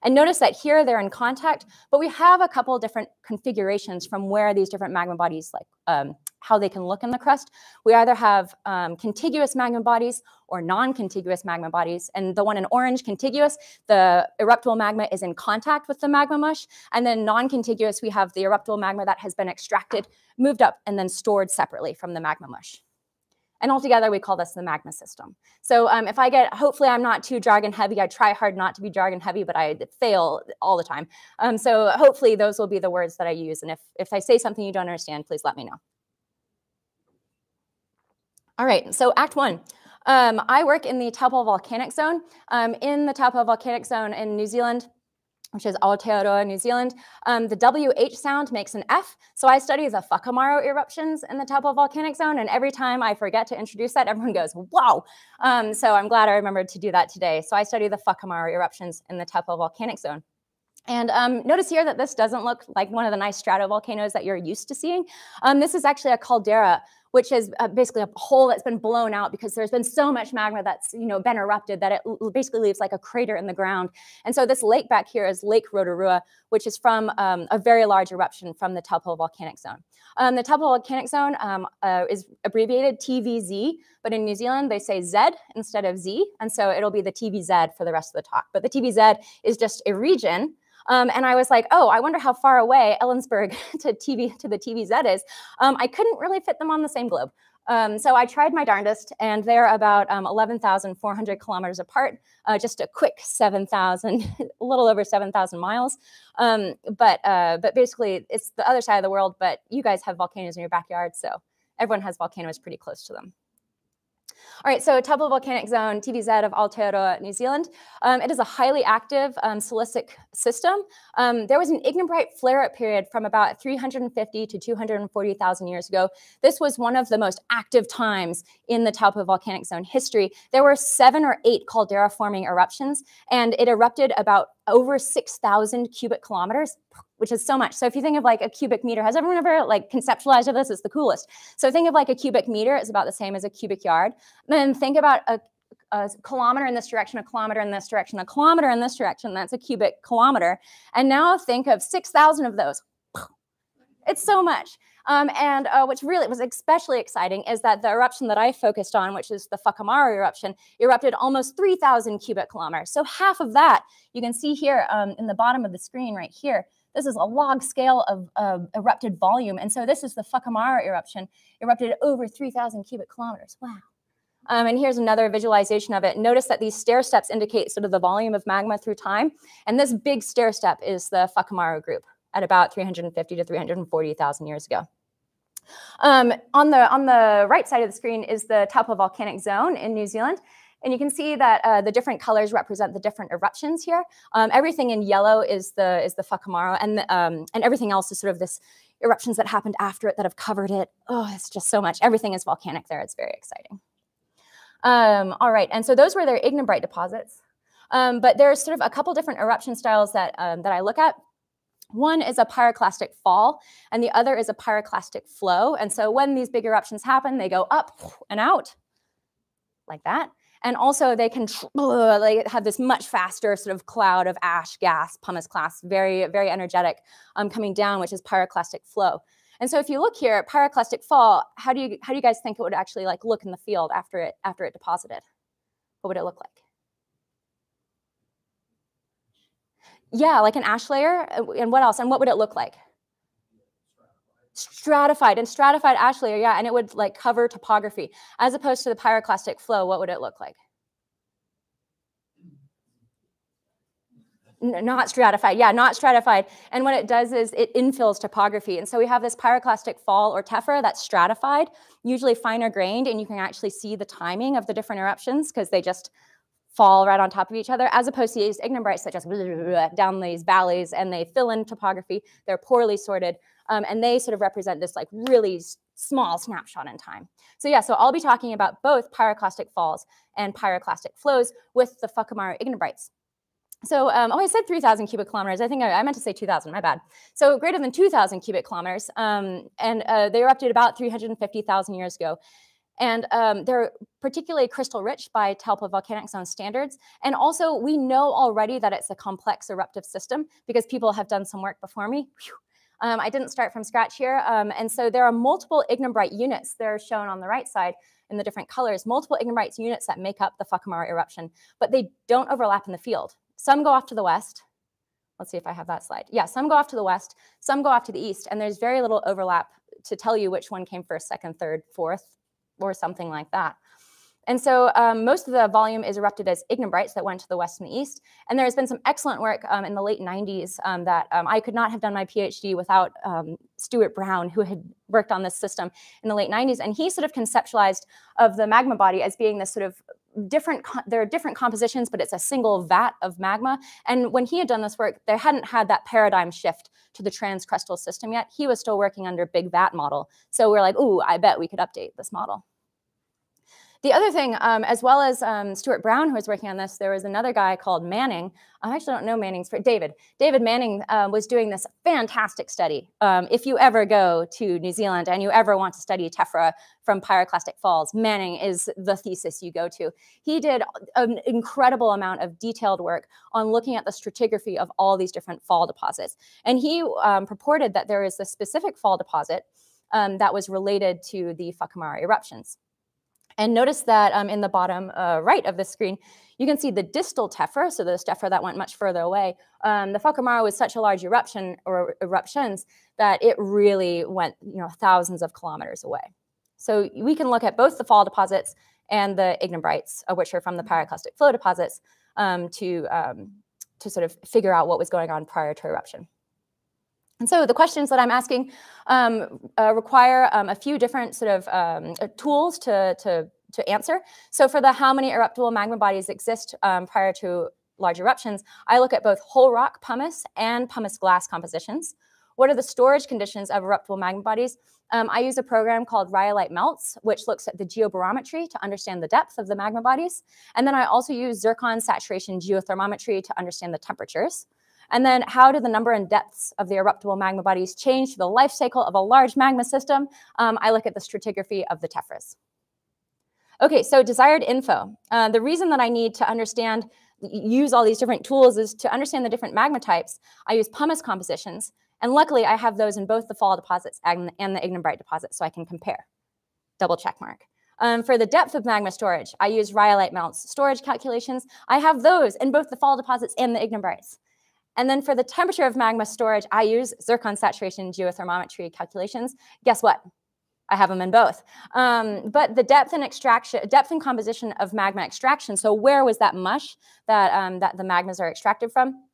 And notice that here they're in contact, but we have a couple different configurations from where these different magma bodies, like um, how they can look in the crust. We either have um, contiguous magma bodies or non-contiguous magma bodies. And the one in orange, contiguous, the eruptible magma is in contact with the magma mush. And then non-contiguous, we have the eruptible magma that has been extracted, moved up, and then stored separately from the magma mush. And altogether, we call this the magma system. So um, if I get, hopefully I'm not too jargon heavy. I try hard not to be jargon heavy, but I fail all the time. Um, so hopefully those will be the words that I use. And if, if I say something you don't understand, please let me know. All right, so Act One. Um, I work in the Taupo Volcanic Zone. Um, in the Taupo Volcanic Zone in New Zealand, which is Aotearoa, New Zealand. Um, the WH sound makes an F, so I study the Whakamaru eruptions in the Taupo Volcanic Zone, and every time I forget to introduce that, everyone goes, wow! Um, so I'm glad I remembered to do that today. So I study the Whakamaru eruptions in the Taupo Volcanic Zone. And um, notice here that this doesn't look like one of the nice stratovolcanoes that you're used to seeing. Um, this is actually a caldera which is uh, basically a hole that's been blown out because there's been so much magma that's you know been erupted that it basically leaves like a crater in the ground. And so this lake back here is Lake Rotorua, which is from um, a very large eruption from the Taupo volcanic zone. Um, the Taupo volcanic zone um, uh, is abbreviated TVZ, but in New Zealand they say Z instead of Z, and so it'll be the TVZ for the rest of the talk. But the TVZ is just a region um, and I was like, oh, I wonder how far away Ellensburg to TV to the TVZ is. Um, I couldn't really fit them on the same globe. Um, so I tried my darndest, and they're about um, 11,400 kilometers apart, uh, just a quick 7,000, a little over 7,000 miles. Um, but uh, but basically, it's the other side of the world. But you guys have volcanoes in your backyard, so everyone has volcanoes pretty close to them. All right, so Taupo Volcanic Zone, TVZ of Aotearoa, New Zealand. Um, it is a highly active um, silicic system. Um, there was an ignimbrite flare-up period from about 350 to 240,000 years ago. This was one of the most active times in the Taupo Volcanic Zone history. There were seven or eight caldera-forming eruptions, and it erupted about over 6,000 cubic kilometers which is so much. So if you think of like a cubic meter, has everyone ever like conceptualized of this? It's the coolest. So think of like a cubic meter is about the same as a cubic yard. Then think about a, a kilometer in this direction, a kilometer in this direction, a kilometer in this direction. That's a cubic kilometer. And now think of 6,000 of those. It's so much. Um, and uh, what's really was especially exciting is that the eruption that I focused on, which is the Whakamaru eruption, erupted almost 3,000 cubic kilometers. So half of that you can see here um, in the bottom of the screen right here. This is a log scale of, of erupted volume. And so this is the Whakamaru eruption, erupted over 3,000 cubic kilometers. Wow. Um, and here's another visualization of it. Notice that these stair steps indicate sort of the volume of magma through time. And this big stair step is the Whakamaru group at about 350 to 340,000 years ago. Um, on, the, on the right side of the screen is the Taupo volcanic zone in New Zealand. And you can see that uh, the different colors represent the different eruptions here. Um, everything in yellow is the is the Whakamaru, and um, and everything else is sort of this eruptions that happened after it that have covered it. Oh, it's just so much. Everything is volcanic there. It's very exciting. Um, all right, and so those were their ignimbrite deposits. Um, but there's sort of a couple different eruption styles that um, that I look at. One is a pyroclastic fall, and the other is a pyroclastic flow. And so when these big eruptions happen, they go up and out like that. And also they can like have this much faster sort of cloud of ash, gas, pumice clast, very, very energetic um, coming down, which is pyroclastic flow. And so if you look here at pyroclastic fall, how do you how do you guys think it would actually like look in the field after it after it deposited? What would it look like? Yeah, like an ash layer. And what else? And what would it look like? Stratified and stratified ash layer, yeah, and it would like cover topography. As opposed to the pyroclastic flow, what would it look like? N not stratified, yeah, not stratified. And what it does is it infills topography. And so we have this pyroclastic fall or tephra that's stratified, usually finer grained, and you can actually see the timing of the different eruptions because they just fall right on top of each other, as opposed to these ignimbrites that just down these valleys and they fill in topography. They're poorly sorted. Um, and they sort of represent this like really small snapshot in time. So yeah, so I'll be talking about both pyroclastic falls and pyroclastic flows with the Whakamaru ignimbrites. So, um, oh, I said 3,000 cubic kilometers. I think I, I, meant to say 2,000, my bad. So greater than 2,000 cubic kilometers. Um, and uh, they erupted about 350,000 years ago. And um, they're particularly crystal rich by Taupo volcanic zone standards. And also, we know already that it's a complex eruptive system because people have done some work before me. Whew. Um, I didn't start from scratch here. Um, and so there are multiple ignimbrite units. They're shown on the right side in the different colors, multiple ignimbrite units that make up the Whakamaru eruption, but they don't overlap in the field. Some go off to the west. Let's see if I have that slide. Yeah, some go off to the west, some go off to the east, and there's very little overlap to tell you which one came first, second, third, fourth, or something like that. And so um, most of the volume is erupted as ignimbrites that went to the west and the east. And there has been some excellent work um, in the late 90s um, that um, I could not have done my PhD without um, Stuart Brown, who had worked on this system in the late 90s. And he sort of conceptualized of the magma body as being this sort of different there are different compositions but it's a single vat of magma and when he had done this work there hadn't had that paradigm shift to the transcrustal system yet he was still working under big vat model so we're like ooh i bet we could update this model The other thing, um, as well as um, Stuart Brown, who was working on this, there was another guy called Manning. I actually don't know Manning's for David. David Manning uh, was doing this fantastic study. Um, if you ever go to New Zealand and you ever want to study tephra from pyroclastic falls, Manning is the thesis you go to. He did an incredible amount of detailed work on looking at the stratigraphy of all these different fall deposits. And he um, purported that there is a specific fall deposit um, that was related to the Whakamaru eruptions. And notice that um, in the bottom uh, right of the screen, you can see the distal tephra, so the tephra that went much further away. Um, the Whakamaru was such a large eruption or eruptions that it really went you know, thousands of kilometers away. So we can look at both the fall deposits and the ignimbrites, uh, which are from the pyroclastic flow deposits, um, to, um, to sort of figure out what was going on prior to eruption. And so the questions that I'm asking um, uh, require um, a few different sort of um, uh, tools to, to, to answer. So for the how many eruptible magma bodies exist um, prior to large eruptions, I look at both whole rock pumice and pumice glass compositions. What are the storage conditions of eruptible magma bodies? Um, I use a program called Rhyolite Melts, which looks at the geobarometry to understand the depth of the magma bodies. And then I also use zircon saturation geothermometry to understand the temperatures. And then how do the number and depths of the eruptible magma bodies change through the life cycle of a large magma system? Um, I look at the stratigraphy of the tephras. Okay, so desired info. Uh, the reason that I need to understand, use all these different tools is to understand the different magma types. I use pumice compositions, and luckily I have those in both the fall deposits and, and the ignimbrite deposits, so I can compare. Double check mark. Um, for the depth of magma storage, I use rhyolite melts storage calculations. I have those in both the fall deposits and the ignimbrites. And then for the temperature of magma storage, I use zircon saturation geothermometry calculations. Guess what? I have them in both. Um, but the depth and extraction, depth and composition of magma extraction. So where was that mush that um, that the magmas are extracted from?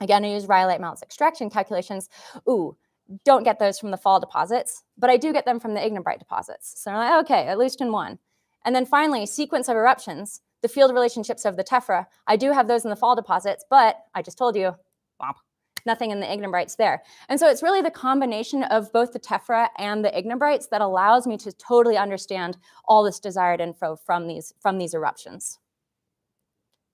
Again, I use rhyolite melts extraction calculations. Ooh, don't get those from the fall deposits, but I do get them from the ignimbrite deposits. So I'm like, okay, at least in one. And then finally, sequence of eruptions, the field relationships of the tephra. I do have those in the fall deposits, but I just told you nothing in the ignimbrites there. And so it's really the combination of both the tephra and the ignimbrites that allows me to totally understand all this desired info from these, from these eruptions.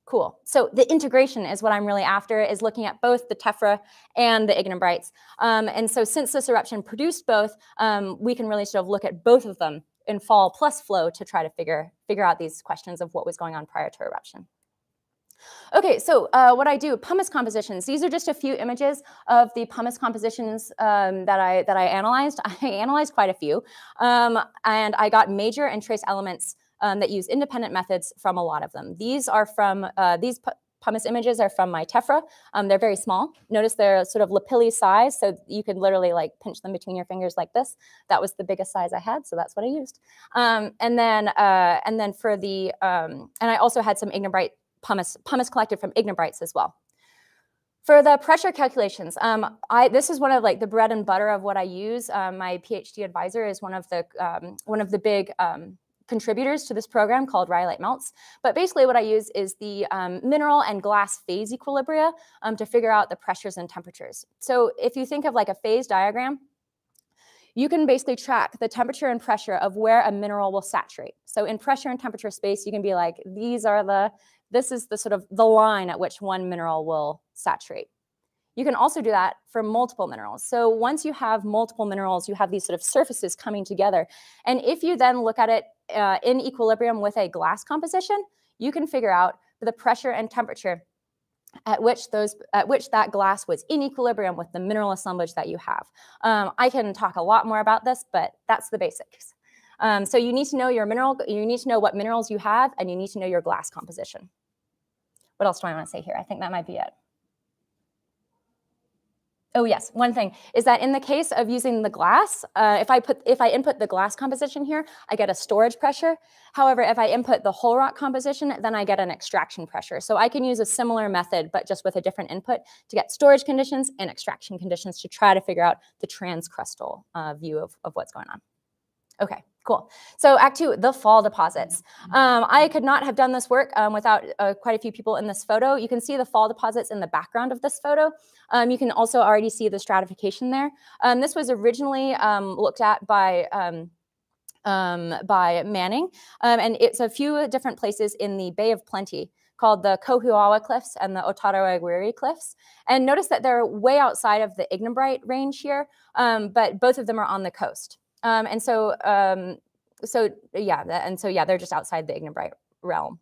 Cool. So the integration is what I'm really after, is looking at both the tephra and the ignimbrites. Um, and so since this eruption produced both, um, we can really sort of look at both of them in fall plus flow to try to figure, figure out these questions of what was going on prior to eruption. Okay, so uh, what I do, pumice compositions. These are just a few images of the pumice compositions um, that I that I analyzed. I analyzed quite a few, um, and I got major and trace elements um, that use independent methods from a lot of them. These are from uh, these pumice images are from my tephra. Um, they're very small. Notice they're sort of lapilli size, so you could literally like pinch them between your fingers like this. That was the biggest size I had, so that's what I used. Um, and then uh, and then for the um, and I also had some ignimbrite pumice, pumice collected from ignimbrites as well. For the pressure calculations, um, I, this is one of like the bread and butter of what I use. Um, my PhD advisor is one of the um, one of the big um, contributors to this program called Rhyolite Melts. But basically what I use is the um, mineral and glass phase equilibria um, to figure out the pressures and temperatures. So if you think of like a phase diagram, you can basically track the temperature and pressure of where a mineral will saturate. So in pressure and temperature space, you can be like, these are the this is the sort of the line at which one mineral will saturate. You can also do that for multiple minerals. So once you have multiple minerals, you have these sort of surfaces coming together. And if you then look at it uh, in equilibrium with a glass composition, you can figure out the pressure and temperature at which those at which that glass was in equilibrium with the mineral assemblage that you have. Um, I can talk a lot more about this, but that's the basics. Um, so you need to know your mineral, you need to know what minerals you have, and you need to know your glass composition. What else do I want to say here? I think that might be it. Oh yes, one thing is that in the case of using the glass, uh, if I put if I input the glass composition here, I get a storage pressure. However, if I input the whole rock composition, then I get an extraction pressure. So I can use a similar method, but just with a different input to get storage conditions and extraction conditions to try to figure out the transcrustal uh, view of, of what's going on. Okay. Cool. So Act Two, the fall deposits. Um, I could not have done this work um, without uh, quite a few people in this photo. You can see the fall deposits in the background of this photo. Um, you can also already see the stratification there. Um, this was originally um, looked at by um, um, by Manning. Um, and it's a few different places in the Bay of Plenty called the Kohuawa Cliffs and the Otaroaguiri Cliffs. And notice that they're way outside of the Ignimbrite range here, um, but both of them are on the coast. Um, and so, um, so yeah, and so yeah, they're just outside the Ignimbrite realm.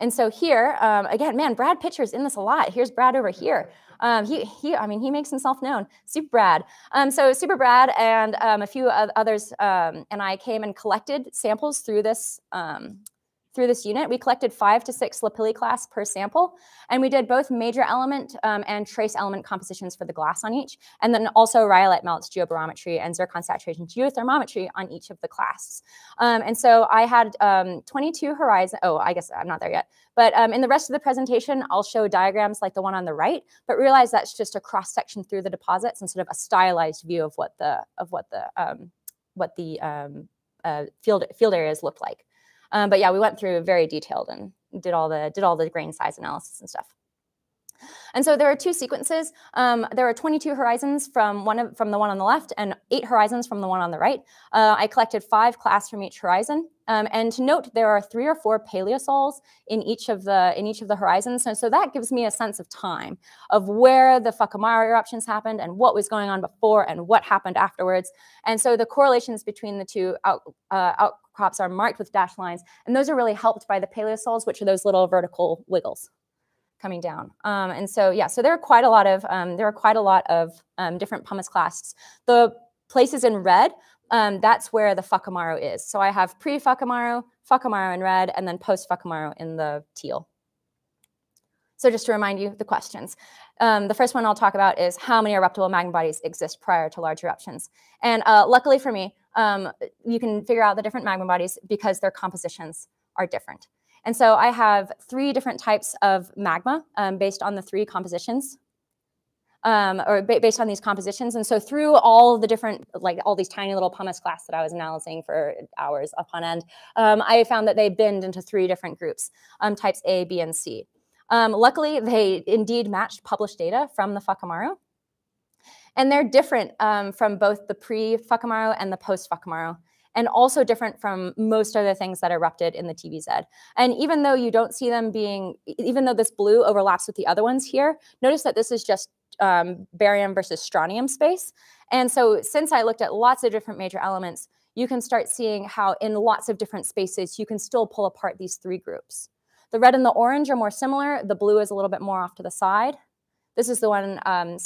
And so here, um, again, man, Brad Pitcher's in this a lot. Here's Brad over here. Um, he, he, I mean, he makes himself known. Super Brad. Um, so Super Brad and um, a few others um, and I came and collected samples through this um, through this unit. We collected five to six lapilliclasts per sample, and we did both major element um, and trace element compositions for the glass on each, and then also rhyolite melts geobarometry and zircon saturation geothermometry on each of the clasts. Um, and so I had um, 22 horizon, oh, I guess I'm not there yet, but um, in the rest of the presentation, I'll show diagrams like the one on the right, but realize that's just a cross section through the deposits and sort of a stylized view of what the, of what the, um, what the um, uh, field, field areas look like. Um, but yeah, we went through very detailed and did all the did all the grain size analysis and stuff. And so there are two sequences. Um, there are 22 horizons from one of, from the one on the left and eight horizons from the one on the right. Uh, I collected five clasts from each horizon. Um, and to note, there are three or four paleosols in each of the in each of the horizons. And so that gives me a sense of time of where the Whakamaru eruptions happened and what was going on before and what happened afterwards. And so the correlations between the two out, uh, outcrops are marked with dashed lines. And those are really helped by the paleosols, which are those little vertical wiggles coming down. Um, and so, yeah, so there are quite a lot of, um, there are quite a lot of um, different pumice clasts. The places in red, um, that's where the Whakamaru is. So I have pre-Whakamaru, Whakamaru in red, and then post-Whakamaru in the teal. So just to remind you the questions. Um, the first one I'll talk about is how many eruptible magma bodies exist prior to large eruptions. And uh, luckily for me, um, you can figure out the different magma bodies because their compositions are different. And so I have three different types of magma um, based on the three compositions. Um, or ba based on these compositions. And so through all the different, like all these tiny little pumice clasts that I was analyzing for hours upon end, um, I found that they binned into three different groups, um, types A, B, and C. Um, luckily, they indeed matched published data from the Whakamaru. And they're different um, from both the pre-Whakamaru and the post-Whakamaru and also different from most other things that erupted in the TVZ. And even though you don't see them being, even though this blue overlaps with the other ones here, notice that this is just um, barium versus strontium space. And so since I looked at lots of different major elements, you can start seeing how in lots of different spaces, you can still pull apart these three groups. The red and the orange are more similar. The blue is a little bit more off to the side. This is the one um,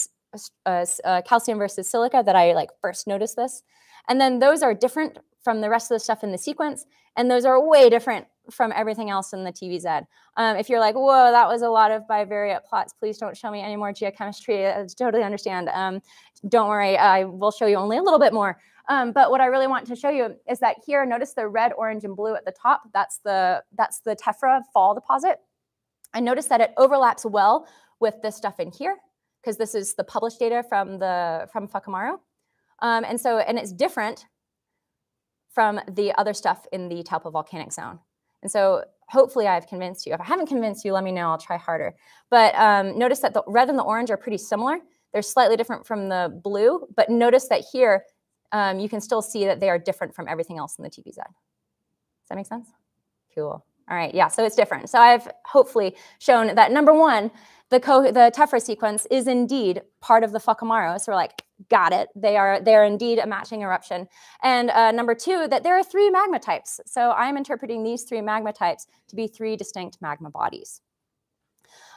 uh, uh, calcium versus silica that I like first noticed this. And then those are different from the rest of the stuff in the sequence. And those are way different from everything else in the TVZ. Um, if you're like, whoa, that was a lot of bivariate plots, please don't show me any more geochemistry. I totally understand. Um, don't worry, I will show you only a little bit more. Um, but what I really want to show you is that here, notice the red, orange, and blue at the top. That's the, that's the tephra fall deposit. And notice that it overlaps well with this stuff in here, because this is the published data from the from Whakamaru. Um, and so, and it's different from the other stuff in the Taupo volcanic zone. And so hopefully I've convinced you. If I haven't convinced you, let me know, I'll try harder. But um, notice that the red and the orange are pretty similar. They're slightly different from the blue, but notice that here um, you can still see that they are different from everything else in the TVZ. Does that make sense? Cool. All right, yeah, so it's different. So I've hopefully shown that number one, the, the tephra sequence is indeed part of the Whakamaru. So we're like, got it. They are they are indeed a matching eruption. And uh, number two, that there are three magma types. So I'm interpreting these three magma types to be three distinct magma bodies.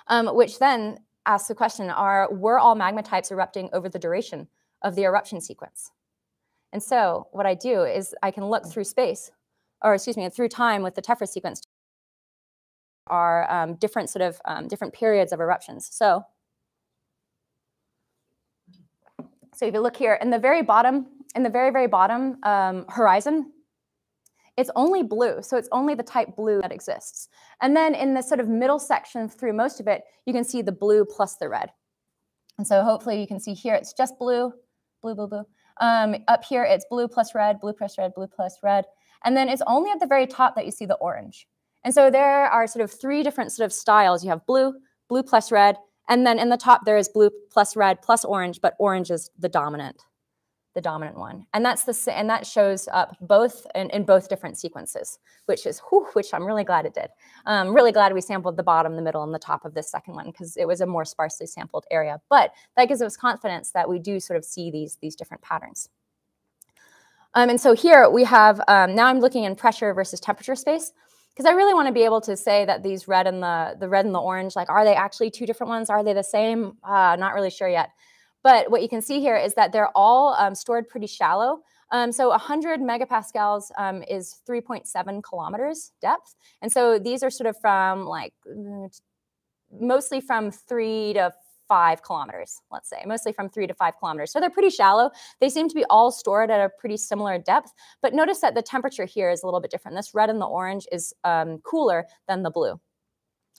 Um, which then asks the question, are were all magma types erupting over the duration of the eruption sequence? And so what I do is I can look through space, or excuse me, through time with the tephra sequence are um, different sort of um, different periods of eruptions. So, so if you look here in the very bottom, in the very, very bottom um, horizon, it's only blue. So it's only the type blue that exists. And then in the sort of middle section through most of it, you can see the blue plus the red. And so hopefully you can see here, it's just blue, blue, blue, blue. Um, up here, it's blue plus red, blue plus red, blue plus red. And then it's only at the very top that you see the orange. And so there are sort of three different sort of styles. You have blue, blue plus red, and then in the top there is blue plus red plus orange, but orange is the dominant, the dominant one. And that's the and that shows up both in, in both different sequences, which is whew, which I'm really glad it did. Um, really glad we sampled the bottom, the middle, and the top of this second one because it was a more sparsely sampled area. But that gives us confidence that we do sort of see these these different patterns. Um, and so here we have um, now I'm looking in pressure versus temperature space because I really want to be able to say that these red and the the red and the orange like are they actually two different ones? Are they the same? Uh, not really sure yet. But what you can see here is that they're all um, stored pretty shallow. Um, so 100 megapascals um, is 3.7 kilometers depth. And so these are sort of from like mm, mostly from three to five kilometers, let's say, mostly from three to five kilometers. So they're pretty shallow. They seem to be all stored at a pretty similar depth, but notice that the temperature here is a little bit different. This red and the orange is um, cooler than the blue.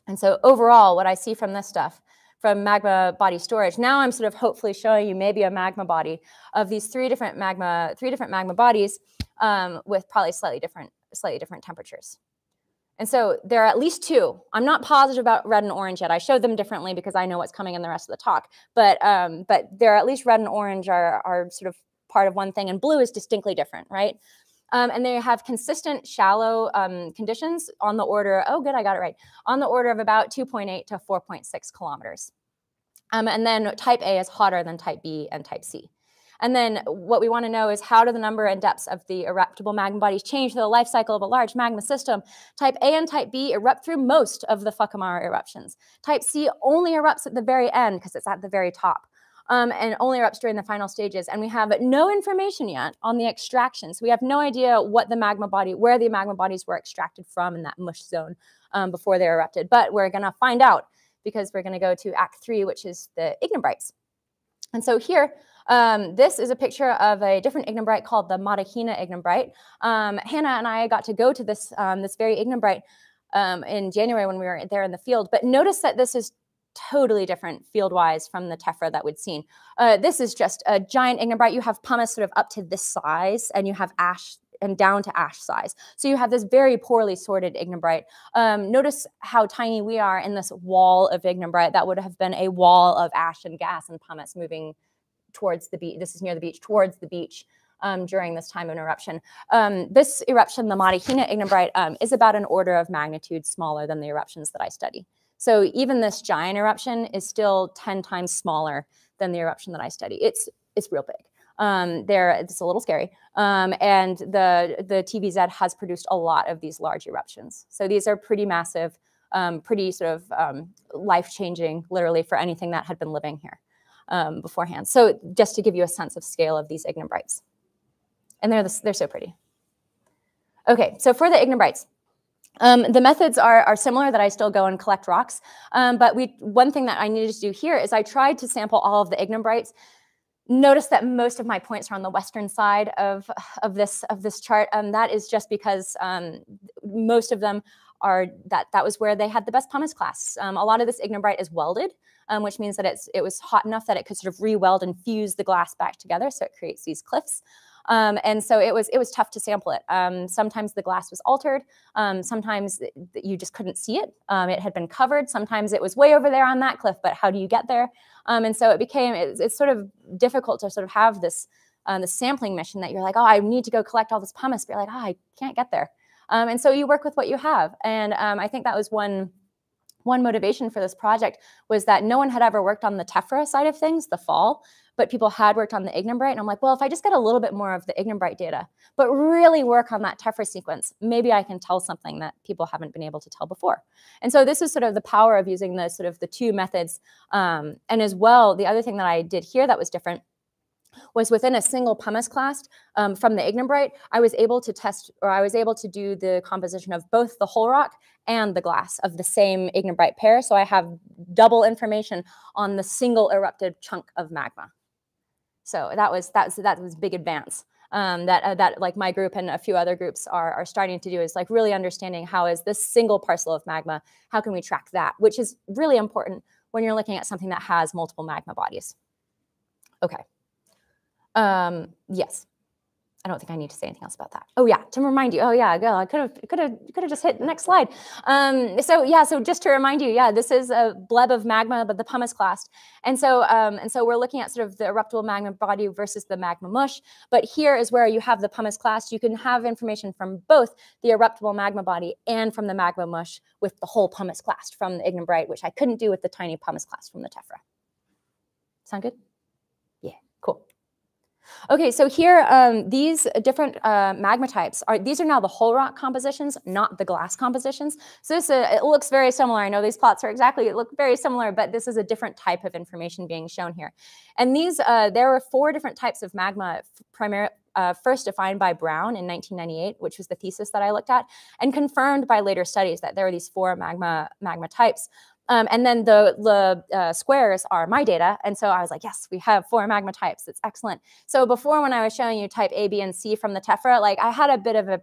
And so overall, what I see from this stuff from magma body storage. Now I'm sort of hopefully showing you maybe a magma body of these three different magma, three different magma bodies um, with probably slightly different, slightly different temperatures. And so there are at least two. I'm not positive about red and orange yet. I showed them differently because I know what's coming in the rest of the talk. But um, but there are at least red and orange are are sort of part of one thing, and blue is distinctly different, right? Um, and they have consistent shallow um, conditions on the order, oh, good, I got it right, on the order of about 2.8 to 4.6 kilometers. Um, and then type A is hotter than type B and type C. And then what we want to know is how do the number and depths of the eruptible magma bodies change through the life cycle of a large magma system? Type A and type B erupt through most of the Whakamaru eruptions. Type C only erupts at the very end because it's at the very top um, and only erupts during the final stages. And we have no information yet on the extraction. So we have no idea what the magma body, where the magma bodies were extracted from in that mush zone um, before they erupted. But we're going to find out because we're going to go to Act 3, which is the ignimbrites. And so here, um, this is a picture of a different ignimbrite called the Matahina ignimbrite. Um, Hannah and I got to go to this, um, this very ignimbrite um, in January when we were there in the field. But notice that this is totally different field wise from the tephra that we'd seen. Uh, this is just a giant ignimbrite. You have pumice sort of up to this size, and you have ash and down to ash size. So you have this very poorly sorted ignimbrite. Um, notice how tiny we are in this wall of ignimbrite. That would have been a wall of ash and gas and pumice moving towards the beach. This is near the beach, towards the beach. Um, during this time of eruption. Um, this eruption, the Matahina ignimbrite, um, is about an order of magnitude smaller than the eruptions that I study. So even this giant eruption is still 10 times smaller than the eruption that I study. It's, it's real big. Um, there, it's a little scary. Um, and the, the TVZ has produced a lot of these large eruptions. So these are pretty massive, um, pretty sort of um, life-changing, literally, for anything that had been living here um, beforehand. So just to give you a sense of scale of these ignimbrites. And they're, they're so pretty. Okay, so for the ignimbrites, um, the methods are, are similar that I still go and collect rocks. Um, but we one thing that I needed to do here is I tried to sample all of the ignimbrites. Notice that most of my points are on the western side of, of, this, of this chart. Um, that is just because um, most of them are that that was where they had the best pumice clast. Um, a lot of this ignimbrite is welded, um, which means that it's it was hot enough that it could sort of re-weld and fuse the glass back together, so it creates these cliffs. Um, and so it was it was tough to sample it. Um, sometimes the glass was altered. Um, sometimes you just couldn't see it. Um, it had been covered. Sometimes it was way over there on that cliff, but how do you get there? Um, and so it became it's, it's, sort of difficult to sort of have this uh, the sampling mission that you're like, oh, I need to go collect all this pumice, but you're like, oh, I can't get there. Um, and so you work with what you have. And I think that was one one motivation for this project was that no one had ever worked on the tephra side of things, the fall but people had worked on the ignimbrite. And I'm like, well, if I just get a little bit more of the ignimbrite data, but really work on that tephra sequence, maybe I can tell something that people haven't been able to tell before. And so this is sort of the power of using the sort of the two methods. Um, and as well, the other thing that I did here that was different was within a single pumice clast um, from the ignimbrite, I was able to test or I was able to do the composition of both the whole rock and the glass of the same ignimbrite pair. So I have double information on the single erupted chunk of magma. So that was that was that was big advance. Um, that uh, that like my group and a few other groups are are starting to do is like really understanding how is this single parcel of magma how can we track that which is really important when you're looking at something that has multiple magma bodies okay um, yes I don't think I need to say anything else about that. Oh yeah, to remind you. Oh yeah, go. I could have could have could have just hit the next slide. Um, so yeah, so just to remind you, yeah, this is a bleb of magma, but the pumice clast, and so um, and so we're looking at sort of the eruptible magma body versus the magma mush. But here is where you have the pumice clast. You can have information from both the eruptible magma body and from the magma mush with the whole pumice clast from the ignimbrite, which I couldn't do with the tiny pumice clast from the tephra. Sound good? Okay, so here, um, these different uh, magma types are, these are now the whole rock compositions, not the glass compositions. So this, uh, it looks very similar. I know these plots are exactly, look very similar, but this is a different type of information being shown here. And these, uh, there were four different types of magma, primarily, uh, first defined by Brown in 1998, which was the thesis that I looked at, and confirmed by later studies that there are these four magma magma types. Um, and then the, the uh, squares are my data. And so I was like, yes, we have four magma types. It's excellent. So before when I was showing you type A, B, and C from the tephra, like I had a bit of a,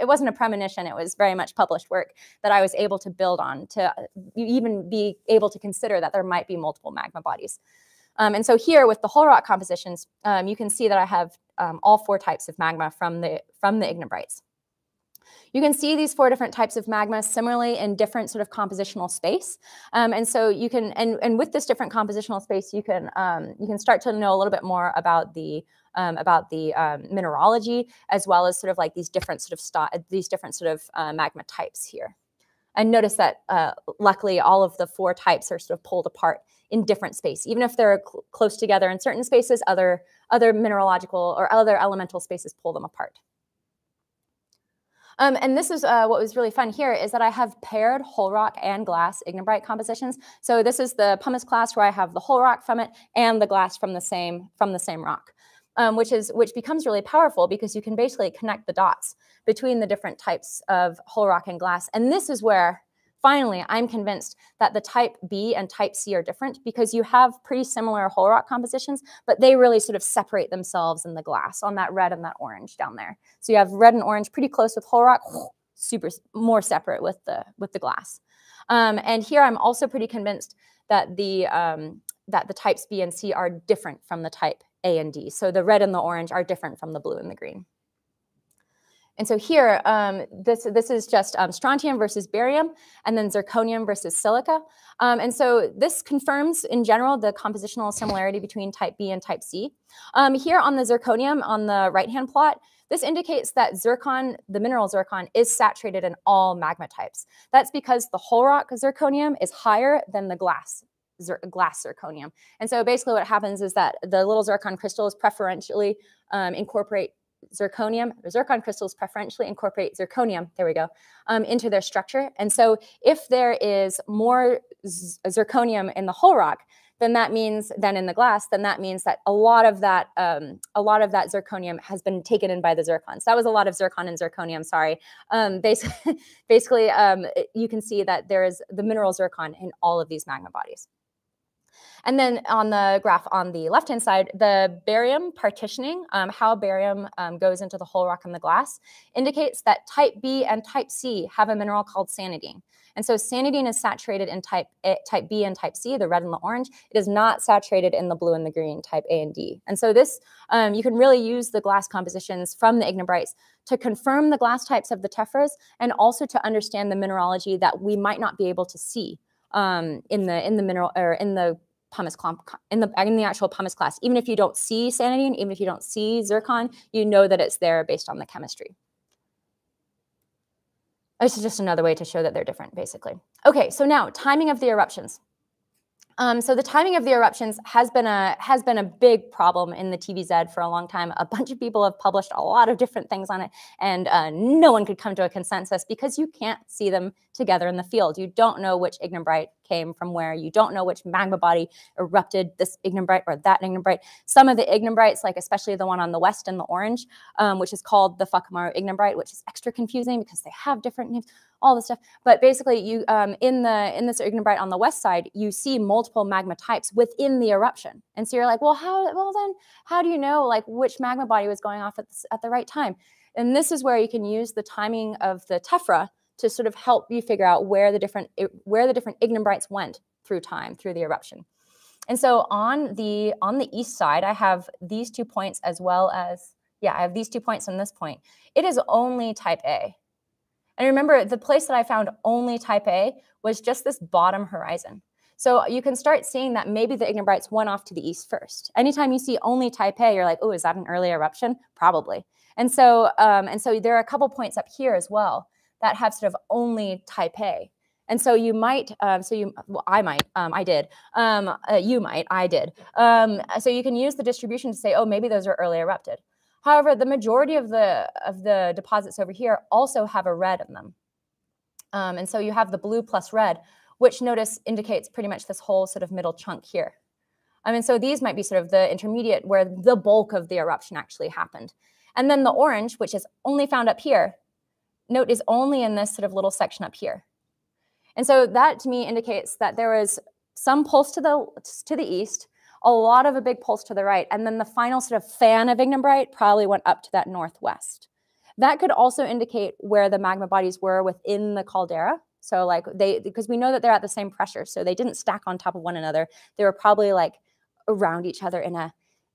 it wasn't a premonition. It was very much published work that I was able to build on to uh, even be able to consider that there might be multiple magma bodies. Um, and so here with the whole rock compositions, um, you can see that I have um, all four types of magma from the, from the ignimbrites. You can see these four different types of magma similarly in different sort of compositional space. Um, and so you can, and, and with this different compositional space, you can, um, you can start to know a little bit more about the, um, about the um, mineralogy, as well as sort of like these different sort of, these different sort of uh, magma types here. And notice that uh, luckily all of the four types are sort of pulled apart in different space. Even if they're cl close together in certain spaces, other, other mineralogical or other elemental spaces pull them apart. Um, and this is uh, what was really fun here is that I have paired whole rock and glass ignimbrite compositions. So this is the pumice clast where I have the whole rock from it and the glass from the same from the same rock, um, which is which becomes really powerful because you can basically connect the dots between the different types of whole rock and glass. And this is where Finally, I'm convinced that the type B and type C are different because you have pretty similar whole rock compositions, but they really sort of separate themselves in the glass on that red and that orange down there. So you have red and orange pretty close with whole rock, super more separate with the with the glass. Um, and here I'm also pretty convinced that the um, that the types B and C are different from the type A and D. So the red and the orange are different from the blue and the green. And so here, um, this, this is just um, strontium versus barium, and then zirconium versus silica. Um, and so this confirms, in general, the compositional similarity between type B and type C. Um, here on the zirconium, on the right-hand plot, this indicates that zircon, the mineral zircon, is saturated in all magma types. That's because the whole rock zirconium is higher than the glass glass zirconium. And so basically what happens is that the little zircon crystals preferentially um, incorporate zirconium, zircon crystals preferentially incorporate zirconium, there we go, um, into their structure. And so if there is more zirconium in the whole rock, then that means then in the glass, then that means that a lot of that um, a lot of that zirconium has been taken in by the zircons. That was a lot of zircon and zirconium. Sorry. Um, basically, basically um, you can see that there is the mineral zircon in all of these magma bodies. And then on the graph on the left-hand side, the barium partitioning, um, how barium um, goes into the whole rock and the glass, indicates that type B and type C have a mineral called sanidine. And so sanidine is saturated in type A, type B and type C, the red and the orange. It is not saturated in the blue and the green, type A and D. And so this, um, you can really use the glass compositions from the ignimbrites to confirm the glass types of the tephras and also to understand the mineralogy that we might not be able to see um, in the in the mineral or in the pumice in the in the actual pumice clast. Even if you don't see and even if you don't see zircon, you know that it's there based on the chemistry. This is just another way to show that they're different, basically. Okay, so now timing of the eruptions. Um, so the timing of the eruptions has been a has been a big problem in the TVZ for a long time. A bunch of people have published a lot of different things on it, and uh, no one could come to a consensus because you can't see them together in the field. You don't know which ignimbrite came from where. You don't know which magma body erupted this ignimbrite or that ignimbrite. Some of the ignimbrites, like especially the one on the west in the orange, um, which is called the Whakamaru ignimbrite, which is extra confusing because they have different names all this stuff. But basically, you um, in the in this ignimbrite on the west side, you see multiple magma types within the eruption, and so you're like, well, how well then how do you know like which magma body was going off at at the right time? And this is where you can use the timing of the tephra to sort of help you figure out where the different where the different ignimbrites went through time through the eruption. And so on the on the east side, I have these two points as well as Yeah, I have these two points and this point. It is only type A. And remember, the place that I found only type A was just this bottom horizon. So you can start seeing that maybe the ignimbrites went off to the east first. Anytime you see only type A, you're like, oh, is that an early eruption? Probably. And so, um, and so there are a couple points up here as well that have sort of only type A. And so you might, um, so you, well, I might, um, I did, um, uh, you might, I did. Um, so you can use the distribution to say, oh, maybe those are early erupted. However, the majority of the of the deposits over here also have a red in them. Um, and so you have the blue plus red, which notice indicates pretty much this whole sort of middle chunk here. I mean, so these might be sort of the intermediate where the bulk of the eruption actually happened. And then the orange, which is only found up here, note is only in this sort of little section up here. And so that to me indicates that there was some pulse to the to the east, a lot of a big pulse to the right, and then the final sort of fan of ignimbrite probably went up to that northwest. That could also indicate where the magma bodies were within the caldera. So like they because we know that they're at the same pressure, so they didn't stack on top of one another. They were probably like around each other in a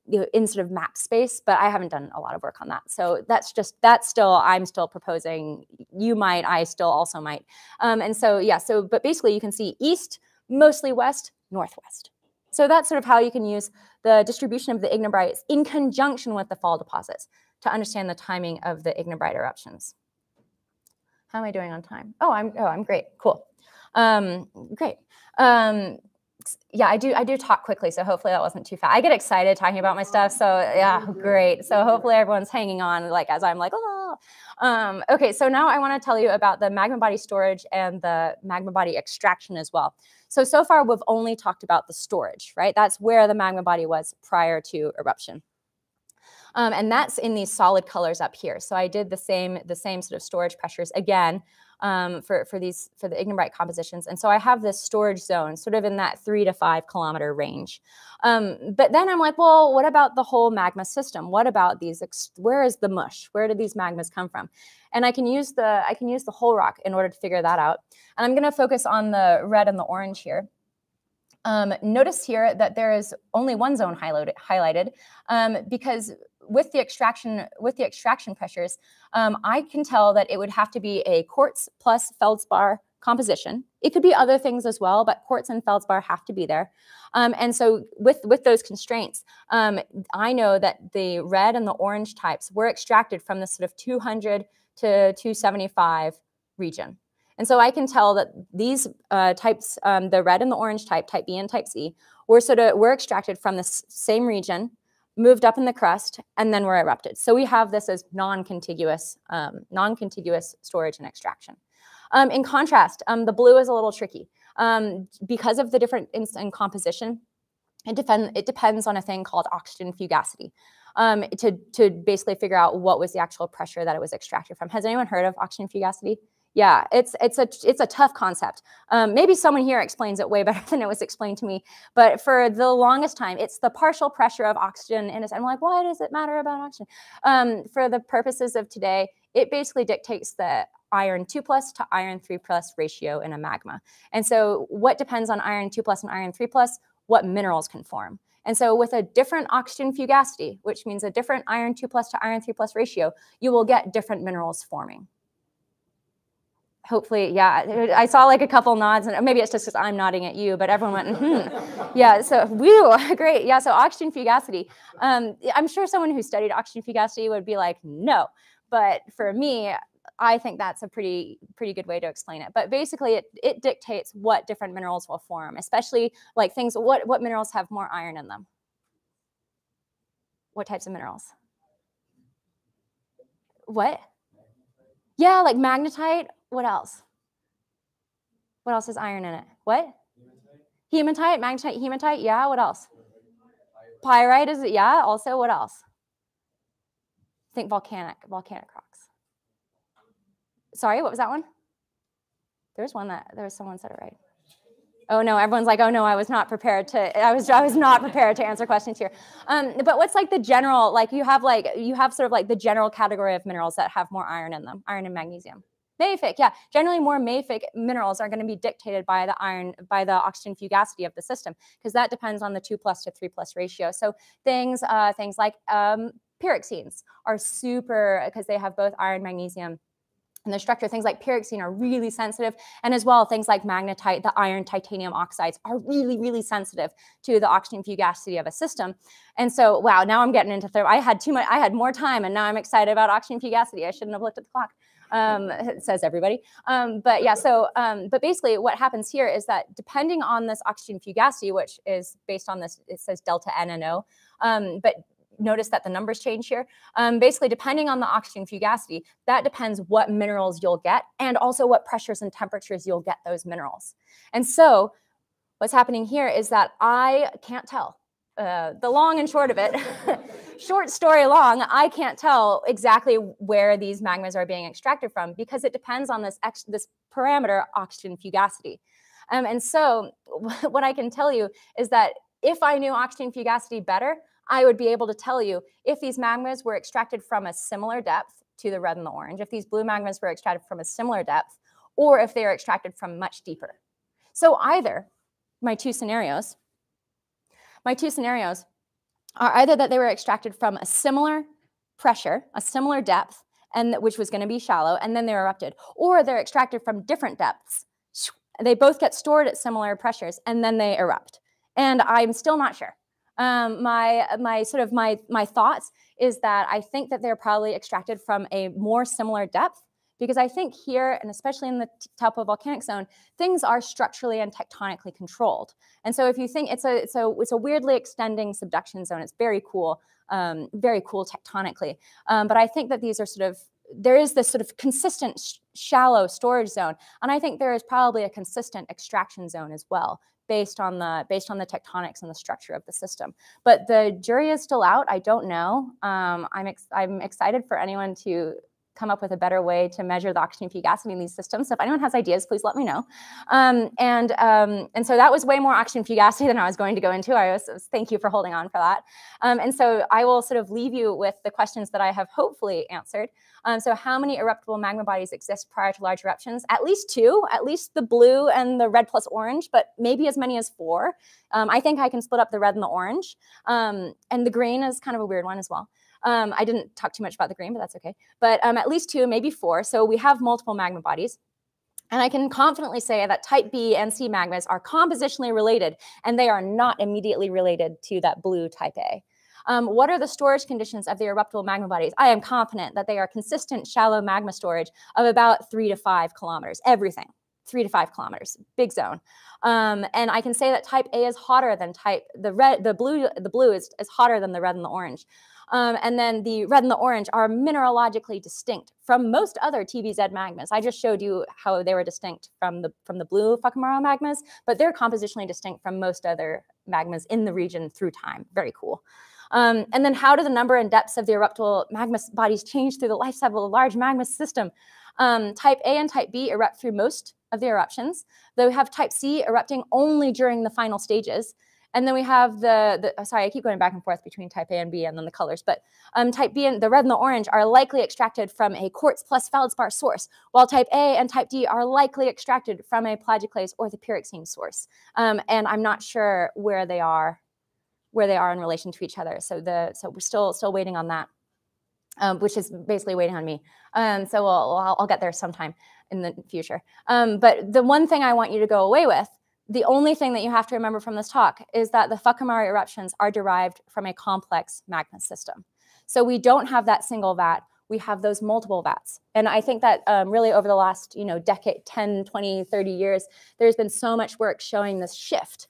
you know, in sort of map space, but I haven't done a lot of work on that. So that's just that's still I'm still proposing. You might, I still also might. Um, and so yeah, so but basically you can see east, mostly west, northwest. So that's sort of how you can use the distribution of the ignimbrites in conjunction with the fall deposits to understand the timing of the ignimbrite eruptions. How am I doing on time? Oh, I'm oh I'm great. Cool. Um, great. Um, yeah, I do I do talk quickly, so hopefully that wasn't too fast. I get excited talking about my stuff, so yeah, great. So hopefully everyone's hanging on, like as I'm like, oh. Um, okay, so now I want to tell you about the magma body storage and the magma body extraction as well. So, so far we've only talked about the storage, right? That's where the magma body was prior to eruption. Um, and that's in these solid colors up here. So I did the same, the same sort of storage pressures again um, for, for these for the ignimbrite compositions. And so I have this storage zone sort of in that three to five kilometer range. Um, but then I'm like, well, what about the whole magma system? What about these? Where is the mush? Where did these magmas come from? And I can use the I can use the whole rock in order to figure that out. And I'm going to focus on the red and the orange here. Um, notice here that there is only one zone highlighted, highlighted um, because with the extraction with the extraction pressures, um, I can tell that it would have to be a quartz plus feldspar composition. It could be other things as well, but quartz and feldspar have to be there. Um, and so with, with those constraints, um, I know that the red and the orange types were extracted from the sort of 200 to 275 region. And so I can tell that these uh, types, um, the red and the orange type, type B and type C, were sort of were extracted from the same region moved up in the crust, and then were erupted. So we have this as non-contiguous, um, non-contiguous storage and extraction. Um, in contrast, um, the blue is a little tricky. Um, because of the different in, composition, it, depend, it depends on a thing called oxygen fugacity um, to, to basically figure out what was the actual pressure that it was extracted from. Has anyone heard of oxygen fugacity? Yeah, it's it's a it's a tough concept. Um, maybe someone here explains it way better than it was explained to me. But for the longest time, it's the partial pressure of oxygen in a. I'm like, why does it matter about oxygen? Um, for the purposes of today, it basically dictates the iron 2 plus to iron 3 plus ratio in a magma. And so what depends on iron 2 plus and iron 3 plus? What minerals can form. And so with a different oxygen fugacity, which means a different iron 2 plus to iron 3 plus ratio, you will get different minerals forming hopefully, yeah. I saw like a couple nods, and maybe it's just because I'm nodding at you, but everyone went, mm-hmm. yeah. So, woo, great, yeah. So, oxygen fugacity. Um, I'm sure someone who studied oxygen fugacity would be like, no. But for me, I think that's a pretty pretty good way to explain it. But basically, it it dictates what different minerals will form, especially like things. What what minerals have more iron in them? What types of minerals? What? Yeah, like magnetite what else? What else has iron in it? What? Hematite, magnetite, hematite. Yeah. What else? Pyrite is it? Yeah. Also, what else? Think volcanic, volcanic rocks. Sorry, what was that one? There's one that there was someone said it right. Oh no, everyone's like, oh no, I was not prepared to. I was I was not prepared to answer questions here. Um, but what's like the general? Like you have like you have sort of like the general category of minerals that have more iron in them, iron and magnesium. Mafic, yeah. Generally, more mafic minerals are going to be dictated by the iron, by the oxygen fugacity of the system, because that depends on the two plus to three plus ratio. So things, uh, things like um, pyroxenes are super because they have both iron, magnesium, and the structure, things like pyroxene are really sensitive. And as well, things like magnetite, the iron titanium oxides are really, really sensitive to the oxygen fugacity of a system. And so, wow, now I'm getting into thermal. I had too much, I had more time and now I'm excited about oxygen fugacity. I shouldn't have looked at the clock. Um, says everybody. Um, but yeah, so, um, but basically what happens here is that depending on this oxygen fugacity, which is based on this, it says delta NNO, um, but notice that the numbers change here. Um, basically, depending on the oxygen fugacity, that depends what minerals you'll get and also what pressures and temperatures you'll get those minerals. And so what's happening here is that I can't tell. Uh, the long and short of it, short story long, I can't tell exactly where these magmas are being extracted from because it depends on this, this parameter, oxygen fugacity. Um, and so what I can tell you is that if I knew oxygen fugacity better, I would be able to tell you if these magmas were extracted from a similar depth to the red and the orange, if these blue magmas were extracted from a similar depth, or if they are extracted from much deeper. So either my two scenarios, my two scenarios are either that they were extracted from a similar pressure, a similar depth, and which was going to be shallow, and then they erupted, or they're extracted from different depths. They both get stored at similar pressures, and then they erupt. And I'm still not sure um, my my sort of my my thoughts is that I think that they're probably extracted from a more similar depth because I think here, and especially in the Taupo volcanic zone, things are structurally and tectonically controlled. And so if you think it's a it's a it's a weirdly extending subduction zone, it's very cool, um, very cool tectonically. Um, but I think that these are sort of there is this sort of consistent sh shallow storage zone, and I think there is probably a consistent extraction zone as well based on the based on the tectonics and the structure of the system. But the jury is still out. I don't know. Um, I'm ex I'm excited for anyone to come up with a better way to measure the oxygen fugacity in these systems. So if anyone has ideas, please let me know. Um, and, um, and so that was way more oxygen fugacity than I was going to go into. I was, thank you for holding on for that. Um, and so I will sort of leave you with the questions that I have hopefully answered. Um, so how many eruptible magma bodies exist prior to large eruptions? At least two, at least the blue and the red plus orange, but maybe as many as four. Um, I think I can split up the red and the orange. Um, and the green is kind of a weird one as well. Um, I didn't talk too much about the green, but that's okay. But um, at least two, maybe four. So we have multiple magma bodies. And I can confidently say that type B and C magmas are compositionally related, and they are not immediately related to that blue type A. Um, what are the storage conditions of the eruptible magma bodies? I am confident that they are consistent shallow magma storage of about three to five kilometers, everything, three to five kilometers, big zone. Um, and I can say that type A is hotter than type, the red, the blue, the blue is, is hotter than the red and the orange. Um, and then the red and the orange are mineralogically distinct from most other TVZ magmas. I just showed you how they were distinct from the from the blue Whakamaru magmas, but they're compositionally distinct from most other magmas in the region through time. Very cool. Um, and then how do the number and depths of the eruptible magma bodies change through the life cycle of a large magma system? Um, type A and type B erupt through most of the eruptions, though we have type C erupting only during the final stages. And then we have the, the, uh, sorry, I keep going back and forth between type A and B and then the colors, but um, type B and the red and the orange are likely extracted from a quartz plus feldspar source, while type A and type D are likely extracted from a plagioclase or the pyroxene source. Um, and I'm not sure where they are, where they are in relation to each other. So the, so we're still, still waiting on that. Um, which is basically waiting on me. Um, so we'll, I'll, I'll, get there sometime in the future. Um, but the one thing I want you to go away with the only thing that you have to remember from this talk is that the Whakamaru eruptions are derived from a complex magma system. So we don't have that single vat, we have those multiple vats. And I think that um, really over the last, you know, decade, 10, 20, 30 years, there's been so much work showing this shift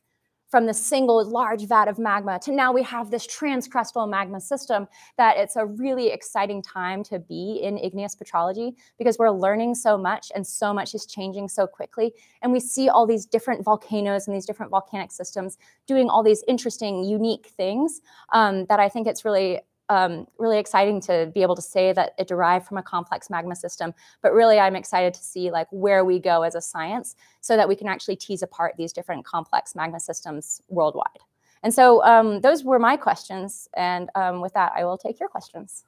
from the single large vat of magma to now we have this transcrustal magma system that it's a really exciting time to be in igneous petrology because we're learning so much and so much is changing so quickly. And we see all these different volcanoes and these different volcanic systems doing all these interesting, unique things um, that I think it's really um, really exciting to be able to say that it derived from a complex magma system. But really, I'm excited to see like where we go as a science so that we can actually tease apart these different complex magma systems worldwide. And so um, those were my questions. And um, with that, I will take your questions.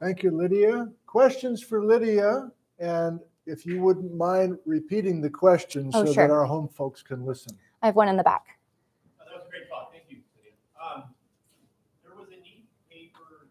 Thank you, Lydia. Questions for Lydia? And if you wouldn't mind repeating the question Oh, so sure. that our home folks can listen. I have one in the back. Uh, That was a great talk, thank you. Lydia. Um, There was a neat paper,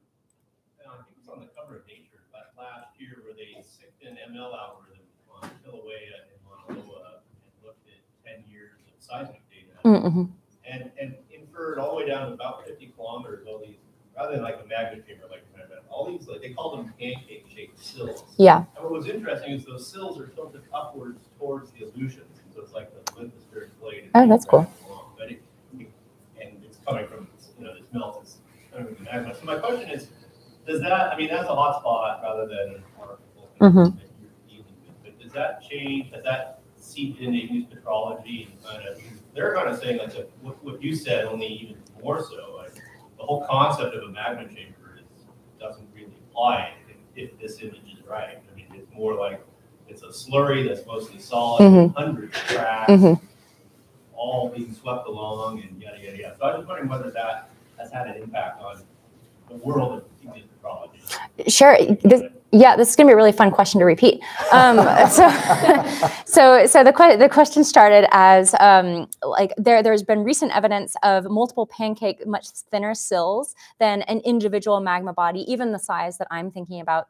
uh, I think it was on the cover of Nature la- last year, where they sicked an ML algorithm on Kilauea and Mauna Loa and looked at ten years of seismic data. Mm-hmm. And, and inferred all the way down to about fifty kilometers, all these, rather than like a magma chamber, like, all these, like, they call them pancake shaped sills. Yeah. And what was interesting is those sills are tilted upwards towards the illusions, so it's like the lithospheric plate. Oh, that's cool. along, But it, and it's coming from, you know, this melt, it's coming from the magma. So my question is, does that, I mean, that's a hot spot rather than an article that mm-hmm. you're dealing with, but does that change, does that seep into Igneous petrology and kind of, they're kind of saying like, what, what you said, only even more so, like, the whole concept of a magma chamber is, doesn't really apply if, if this image is right. I mean, it's more like, it's a slurry that's mostly solid, Mhm. hundreds of cracks, Mhm. all being swept along and yada, yada, yada. So I was wondering whether that has had an impact on the world of. Sure. This, yeah, this is going to be a really fun question to repeat. Um, so, so, so the que- the question started as um, like there there's been recent evidence of multiple pancake, much thinner sills than an individual magma body, even the size that I'm thinking about.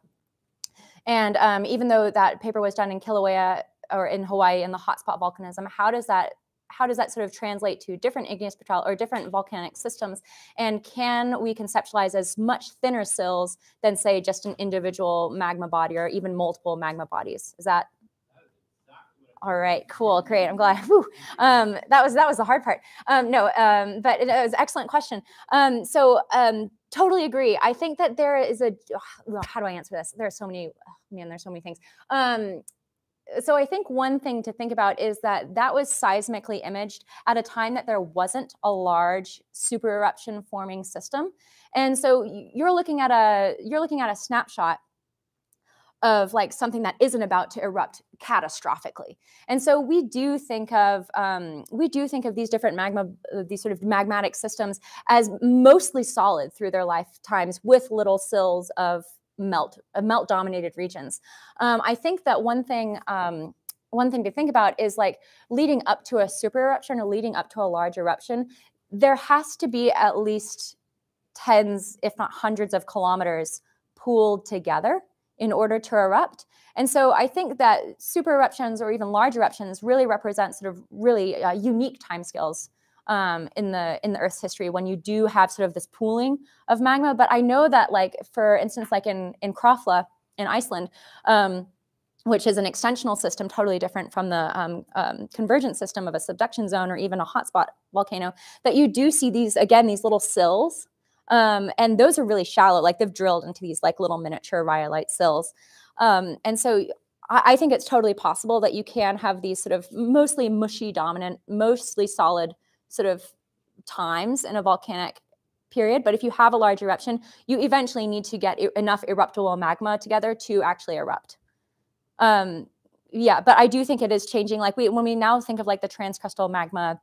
And um, even though that paper was done in Kilauea or in Hawaii in the hotspot volcanism, how does that how does that sort of translate to different igneous petrol or different volcanic systems? And can we conceptualize as much thinner sills than say just an individual magma body or even multiple magma bodies? Is that all right? Cool, great. I'm glad. Um, that was that was the hard part. Um, no, um, but it, it was an excellent question. Um, so um, totally agree. I think that there is a well, how do I answer this? There are so many. oh, man, there's so many things. So I think one thing to think about is that that was seismically imaged at a time that there wasn't a large super eruption forming system. And so you're looking at a you're looking at a snapshot of like something that isn't about to erupt catastrophically. And so we do think of um, we do think of these different magma these sort of magmatic systems as mostly solid through their lifetimes with little sills of melt uh, melt dominated regions. Um, I think that one thing um, one thing to think about is like leading up to a super eruption or leading up to a large eruption, there has to be at least tens, if not hundreds of kilometers pooled together in order to erupt. And so I think that super eruptions or even large eruptions really represent sort of really uh, unique timescales um, in the in the Earth's history when you do have sort of this pooling of magma. But I know that, like for instance, like in in Krafla in Iceland, um, which is an extensional system, totally different from the um, um, convergent system of a subduction zone or even a hotspot volcano, that you do see these again these little sills. Um, and those are really shallow, like they've drilled into these like little miniature rhyolite sills. Um, and so I, I think it's totally possible that you can have these sort of mostly mushy dominant, mostly solid sort of times in a volcanic period. But if you have a large eruption, you eventually need to get enough eruptible magma together to actually erupt. Um, yeah, but I do think it is changing. Like we, when we now think of like the transcrustal magma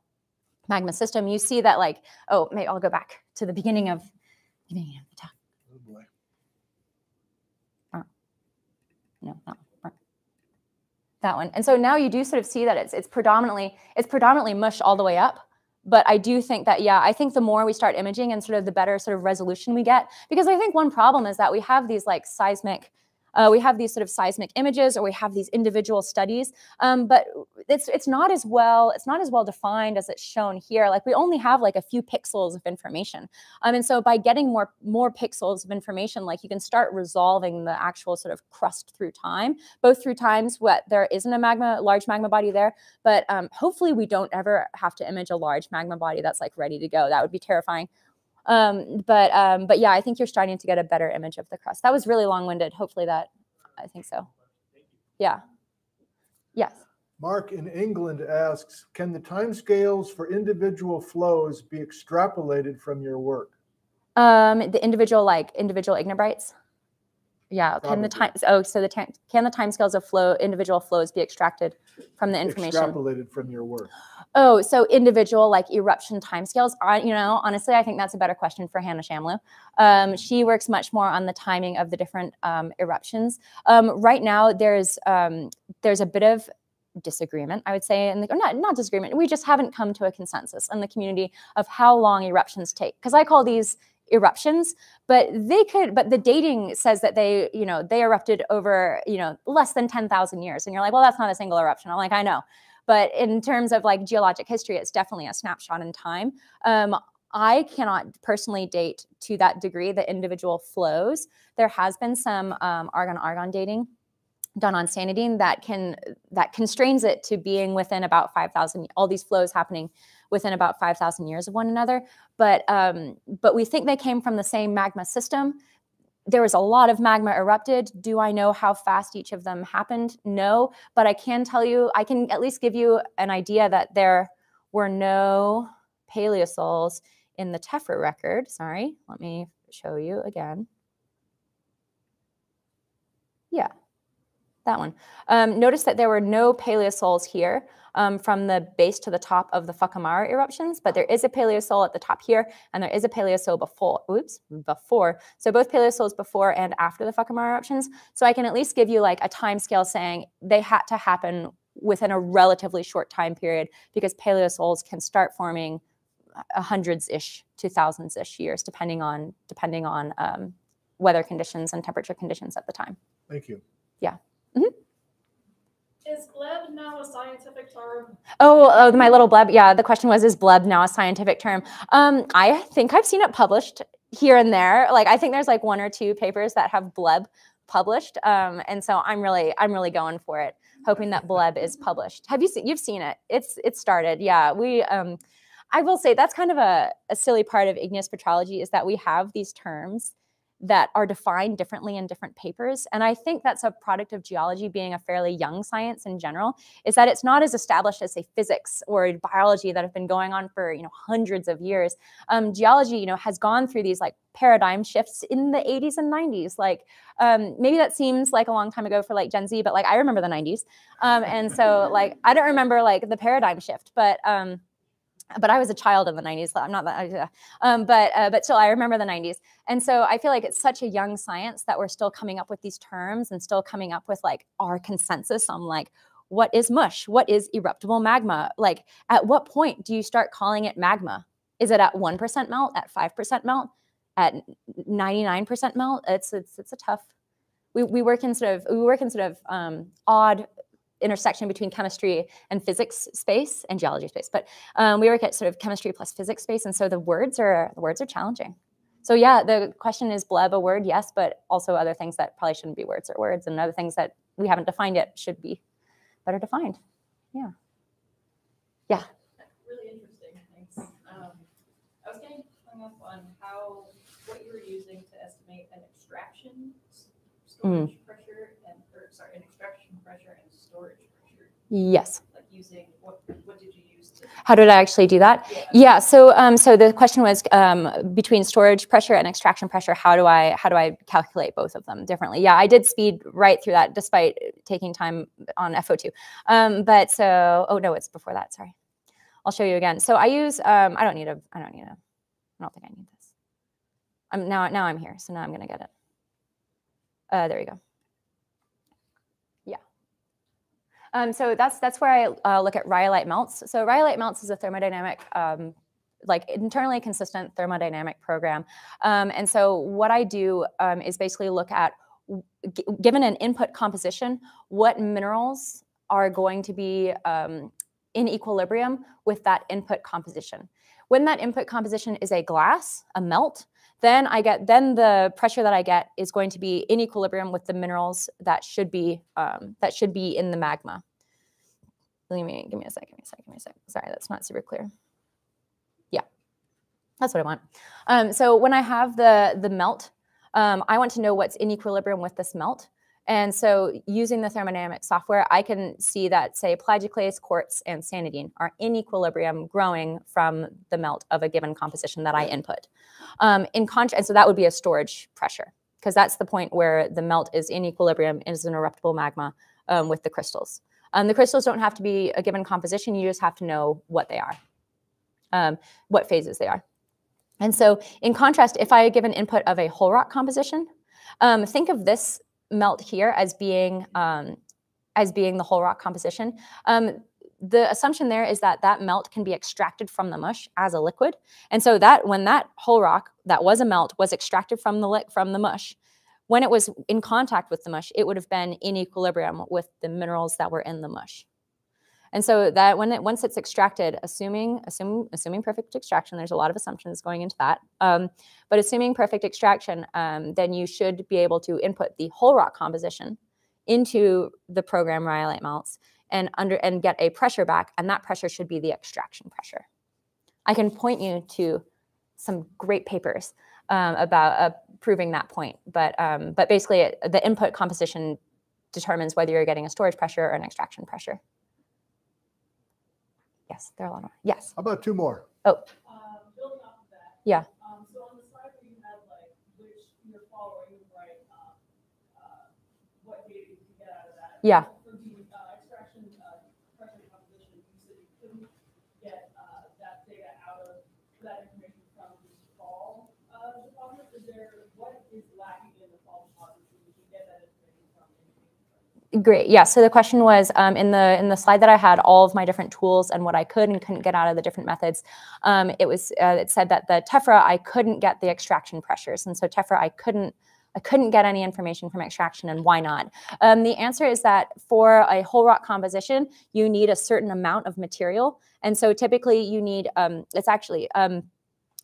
magma system, you see that like, oh, maybe I'll go back to the beginning of beginning of the talk. Oh, boy. No, that one. That one. And so now you do sort of see that it's it's predominantly it's predominantly mush all the way up. But I do think that yeah, I think the more we start imaging and sort of the better sort of resolution we get, because I think one problem is that we have these like seismic uh, we have these sort of seismic images or we have these individual studies um, but it's it's not as well it's not as well defined as it's shown here. Like we only have like a few pixels of information. Um, and so by getting more more pixels of information like you can start resolving the actual sort of crust through time both through times what there isn't a magma large magma body there but um, hopefully we don't ever have to image a large magma body that's like ready to go. That would be terrifying um, but um, but yeah, I think you're starting to get a better image of the crust. That was really long-winded. Hopefully that, I think so. Yeah. Yes. Mark in England asks, can the timescales for individual flows be extrapolated from your work? Um, the individual like individual ignimbrites. Yeah. Can the time? Oh, so the can the timescales of flow individual flows be extracted from the information? Extrapolated from your work. Oh, so individual like eruption timescales. You know, honestly, I think that's a better question for Hannah Shamloo. Um, she works much more on the timing of the different um, eruptions. Um, right now, there's um, there's a bit of disagreement, I would say, and not not disagreement. We just haven't come to a consensus in the community of how long eruptions take. Because I call these eruptions, but they could. But the dating says that they, you know, they erupted over, you know, less than ten thousand years, and you're like, well, that's not a single eruption. I'm like, I know. But in terms of like geologic history, it's definitely a snapshot in time. Um, I cannot personally date to that degree the individual flows. There has been some um, argon-argon dating done on sanidine that can that constrains it to being within about 5000 all these flows happening within about 5000 years of one another but um, but we think they came from the same magma system there was a lot of magma erupted. Do i know how fast each of them happened? No but i can tell you i can at least give you an idea that there were no paleosols in the Tephra record. Sorry let me show you again. Yeah that one. Um, notice that there were no paleosols here um, from the base to the top of the Whakamaru eruptions, but there is a paleosol at the top here, and there is a paleosol before, oops, before. So both paleosols before and after the Whakamaru eruptions. So I can at least give you like a time scale saying they had to happen within a relatively short time period because paleosols can start forming hundreds-ish to thousands-ish years, depending on depending on um, weather conditions and temperature conditions at the time. Thank you. Yeah. Is bleb now a scientific term? Oh, oh, my little bleb. Yeah, the question was, is bleb now a scientific term? Um, I think I've seen it published here and there. Like, I think there's like one or two papers that have bleb published, um, and so I'm really, I'm really going for it, hoping that bleb is published. Have you seen? You've seen it? It's, it's started. Yeah, we. Um, I will say that's kind of a, a silly part of igneous petrology is that we have these terms that are defined differently in different papers. And I think that's a product of geology being a fairly young science in general, is that it's not as established as say physics or biology that have been going on for you know hundreds of years. Um, geology, you know, has gone through these like paradigm shifts in the 80s and 90s. Like um, maybe that seems like a long time ago for like Gen Z, but like I remember the 90s. Um, and so like I don't remember like the paradigm shift, but um, but I was a child in the 90s. I'm not that, um, but uh, but still, I remember the 90s. And so I feel like it's such a young science that we're still coming up with these terms and still coming up with like our consensus on like what is mush, what is eruptible magma. Like, at what point do you start calling it magma? Is it at one percent melt? At five percent melt? At 99% melt? It's it's it's a tough. We, we work in sort of we work in sort of um, odd intersection between chemistry and physics space and geology space. But um, we work at sort of chemistry plus physics space, and so the words are the words are challenging. So yeah, the question is bleb a word? Yes, but also other things that probably shouldn't be words or words, and other things that we haven't defined yet should be better defined. Yeah. Yeah. Really interesting. Thanks. Um, I was getting hung up on how what you were using to estimate an extraction storage Mm. pressure and or sorry, an extraction pressure and storage pressure. Yes. Like using what what did you use to How did I actually do that? yeah. Yeah. So, um, so the question was um, between storage pressure and extraction pressure. How do I how do I calculate both of them differently? Yeah, I did speed right through that despite taking time on FO2. Um, but so, oh no, it's before that. Sorry, I'll show you again. So I use. Um, I don't need a. I don't need a. I don't think I need this. I'm now. Now I'm here. So now I'm gonna get it. Uh, there you go. Yeah. Um, so that's that's where I uh, look at rhyolite melts. So rhyolite melts is a thermodynamic, um, like internally consistent thermodynamic program. Um, and so what I do um, is basically look at, given an input composition, what minerals are going to be um, in equilibrium with that input composition. When that input composition is a glass, a melt, then I get then the pressure that I get is going to be in equilibrium with the minerals that should be um, that should be in the magma. Give me give me a second, give me a second, give me a second. Sorry, that's not super clear. Yeah, that's what I want. Um, so when I have the the melt, um, I want to know what's in equilibrium with this melt. And so using the thermodynamic software, I can see that, say, plagioclase, quartz, and sanidine are in equilibrium growing from the melt of a given composition that I input. Um, in contrast, and so that would be a storage pressure, because that's the point where the melt is in equilibrium, is an eruptible magma um, with the crystals. Um, the crystals don't have to be a given composition, you just have to know what they are, um, what phases they are. And so, in contrast, if I give an input of a whole rock composition, um, think of this melt here as being um, as being the whole rock composition. Um, the assumption there is that that melt can be extracted from the mush as a liquid. And so that when that whole rock that was a melt was extracted from the from the mush, when it was in contact with the mush, it would have been in equilibrium with the minerals that were in the mush. And so that when it once it's extracted, assuming assuming assuming perfect extraction, there's a lot of assumptions going into that. Um, but assuming perfect extraction, um, then you should be able to input the whole rock composition into the program rhyolite melts and under and get a pressure back, and that pressure should be the extraction pressure. I can point you to some great papers um, about uh, proving that point, but um, but basically, it, the input composition determines whether you're getting a storage pressure or an extraction pressure. Yes, there are a lot of yes. How about two more? Oh. Um, building off of that. Yeah. Um, so on the slide where you had like which you're following, right, um, uh, what data you can get out of that. Yeah. For the, uh, extraction, uh, pressure composition, you said you couldn't get, uh, that data out of, that information from the fall, uh, deposit. Is there, what is lacking in the fall deposit so you can get that information from? anything? Great. Yeah. So the question was um, in the in the slide that I had all of my different tools and what I could and couldn't get out of the different methods. Um, it was uh, it said that the Tephra I couldn't get the extraction pressures, and so Tephra I couldn't I couldn't get any information from extraction, and why not? Um, the answer is that for a whole rock composition, you need a certain amount of material, and so typically you need um, it's actually um,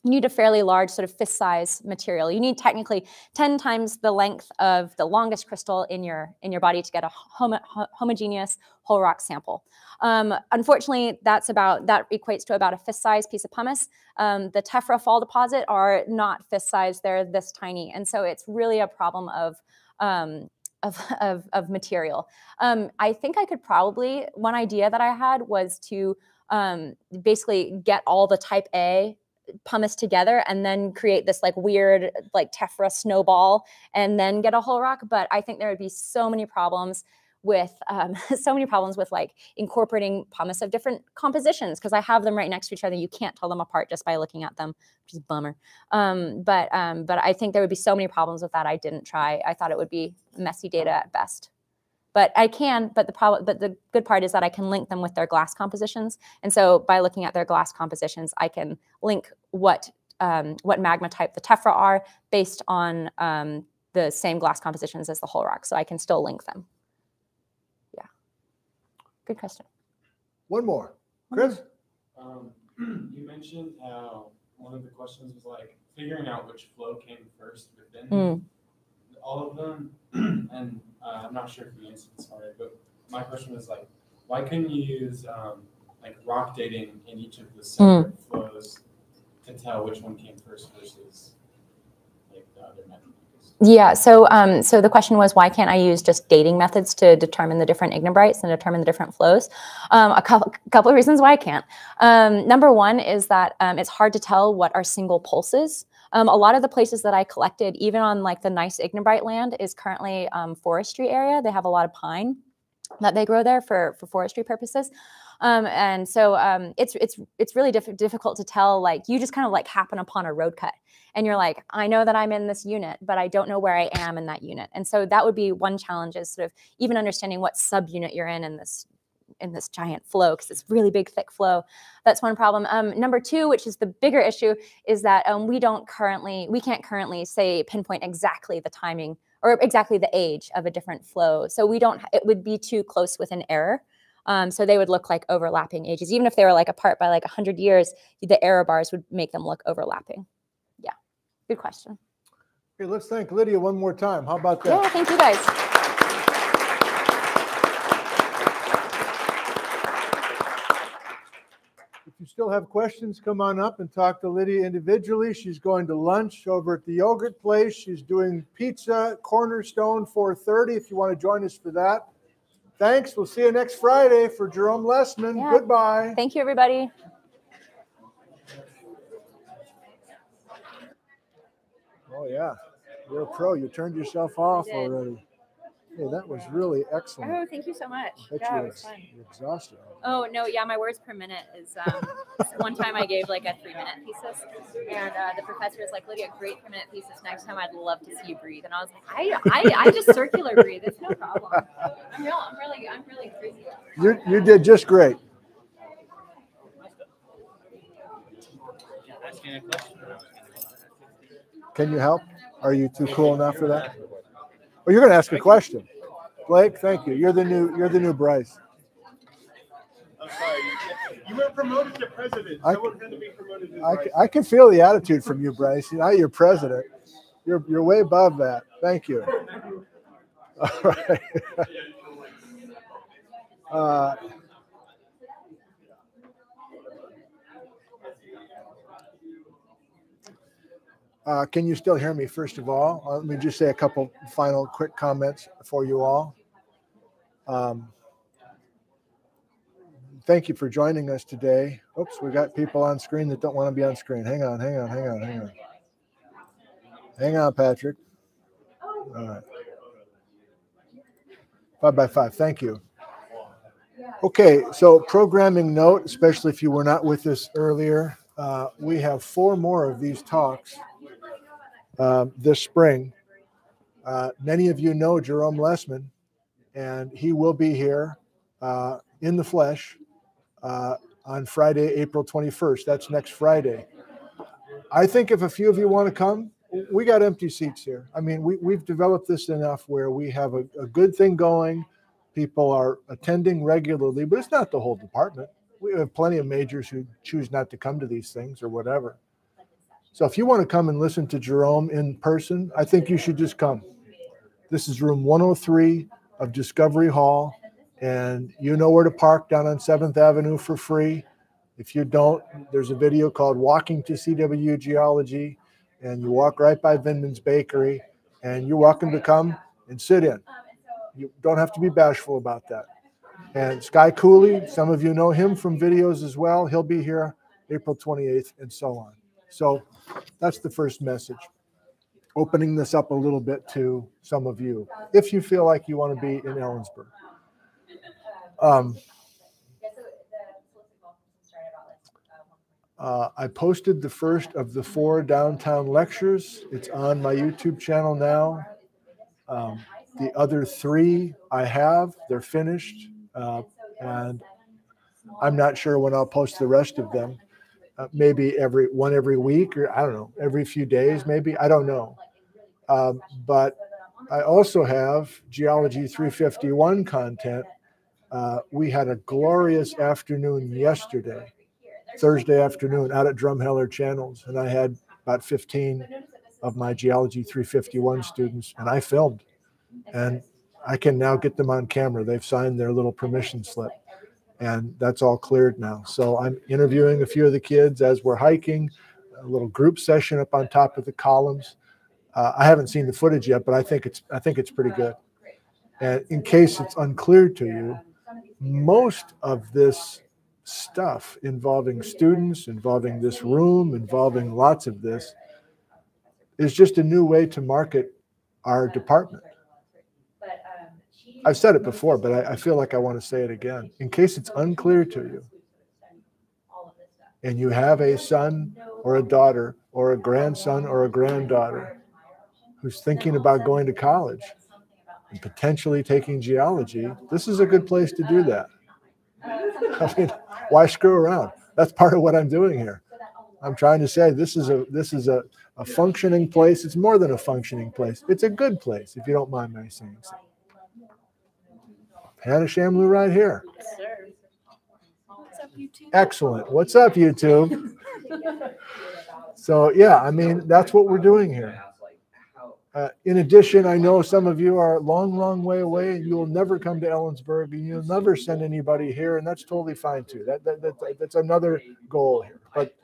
you need a fairly large sort of fist size material. You need technically 10 times the length of the longest crystal in your in your body to get a homo homogeneous whole rock sample. Um, unfortunately, that's about that equates to about a fist size piece of pumice. Um, the tephra fall deposit are not fist size; they're this tiny, and so it's really a problem of um, of, of, of, material. Um, I think I could probably, one idea that I had was to um, basically get all the type A pumice together and then create this like weird like tephra snowball and then get a whole rock but i think there would be so many problems with um, so many problems with like incorporating pumice of different compositions because I have them right next to each other. You can't tell them apart just by looking at them, which is bummer. Um, but um, but I think there would be so many problems with that. I didn't try. I thought it would be messy data at best but I can. But the problem, but the good part is that I can link them with their glass compositions. And so by looking at their glass compositions, I can link what um, what magma type the tephra are based on um, the same glass compositions as the whole rock. So I can still link them. Yeah. Good question. One more, Chris. Um, you mentioned how one of the questions was like figuring out which flow came first within Mm. All of them, and uh, I'm not sure if you answered this already, but my question was like, why couldn't you use um, like rock dating in each of the separate flows to tell which one came first versus like the other method? Yeah. So, um, so the question was, why can't I use just dating methods to determine the different ignimbrites and determine the different flows? Um, a couple, couple of reasons why I can't. Um, number one is that um, it's hard to tell what are single pulses. Um, a lot of the places that I collected, even on like the nice ignimbrite land, is currently um, forestry area. They have a lot of pine that they grow there for for forestry purposes. Um, and so um, it's it's it's really diff- difficult to tell. Like you just kind of like happen upon a road cut, and you're like, I know that I'm in this unit, but I don't know where I am in that unit. And so that would be one challenge is sort of even understanding what subunit you're in in this in this giant flow because it's really big thick flow. That's one problem. Um, number two which is the bigger issue is that um, we don't currently we can't currently say pinpoint exactly the timing or exactly the age of a different flow. So we don't it would be too close with an error. Um, so they would look like overlapping ages. Even if they were like apart by like 100 years the error bars would make them look overlapping. Yeah. Good question. Okay, let's thank Lydia one more time. How about that? yeah thank you guys If you still have questions, come on up and talk to Lydia individually. She's going to lunch over at the yogurt place. She's doing pizza Cornerstone 4:30 if you want to join us for that. Thanks. We'll see you next Friday for Jerome Lesemann. Yeah. Goodbye. thank you everybody Oh yeah. You're a pro. You turned yourself off already. Hey, that was really excellent. Oh, thank you so much. Bet Yeah, it you're, was fun. you're exhausted. Oh no, yeah, my words per minute is um, one time I gave like a three minute thesis, and uh, the professor was like, "Lydia, great three minute thesis. Next time, I'd love to see you breathe." And I was like, "I, I, I just circular breathe. It's no problem. I'm real. I'm really, I'm really crazy." You, you did just great. Can you help? Are you too cool enough for that? Oh, you're going to ask a question. Blake, thank you. You're the new, you're the new Bryce. I'm sorry. You were promoted to president. I- Someone had to be promoted to I, I can feel the attitude from you, Bryce. Now you're president. You're, you're way above that. Thank you. All right. Uh, uh, Can you still hear me, first of all? Uh, Let me just say a couple final quick comments for you all. Um, Thank you for joining us today. Oops, we got people on screen that don't want to be on screen. Hang on, hang on, hang on, hang on. Hang on, Patrick. All right. Five by five, thank you. Okay, so programming note, especially if you were not with us earlier, uh, we have four more of these talks uh, this spring. Uh, many of you know Jerome Lesemann, and he will be here uh, in the flesh uh, on Friday, April 21st. That's next Friday. I think if a few of you want to come, we got empty seats here. I mean, we, we've developed this enough where we have a, a good thing going. People are attending regularly, but it's not the whole department. We have plenty of majors who choose not to come to these things or whatever. So if you want to come and listen to Jerome in person, I think you should just come. This is room 103 of Discovery Hall and you know where to park down on Seventh Avenue for free. If you don't, there's a video called Walking to CW Geology, and you walk right by Vindman's Bakery, and you're welcome to come and sit in. You don't have to be bashful about that. And Skye Cooley, some of you know him from videos as well. He'll be here April 28th, and so on. So that's the first message. Opening this up a little bit to some of you, if you feel like you want to be in Ellensburg. Um, uh, I posted the first of the four downtown lectures. It's on my YouTube channel now. Um, the other three I have, they're finished. Uh, and I'm not sure when I'll post the rest of them. Uh, maybe every one every week or I don't know, every few days, maybe. I don't know. Um, but I also have Geology 351 content uh, we had a glorious afternoon yesterday, Thursday afternoon, out at Drumheller Channels, and I had about 15 of my Geology 351 students, and I filmed. And I can now get them on camera. They've signed their little permission slip, and that's all cleared now. So I'm interviewing a few of the kids as we're hiking, a little group session up on top of the columns. Uh, I haven't seen the footage yet, but I think it's I think it's pretty good. And in case it's unclear to you, most of this stuff involving students, involving this room, involving lots of this, is just a new way to market our department. I've said it before, but I, I feel like I want to say it again. In case it's unclear to you, and you have a son or a daughter or a grandson or a granddaughter who's thinking about going to college and potentially taking geology, this is a good place to do that. I mean, why screw around? That's part of what I'm doing here. I'm trying to say this is a this is a, a functioning place. It's more than a functioning place. It's a good place, if you don't mind my saying so. Hannah Shamloo right here. Yes, sir. What's up, YouTube? Excellent. What's up, YouTube? So yeah, I mean, that's what we're doing here. Uh, in addition, I know some of you are a long, long way away and you will never come to Ellensburg and you'll never send anybody here and that's totally fine too. That, that, that, that's another goal here. But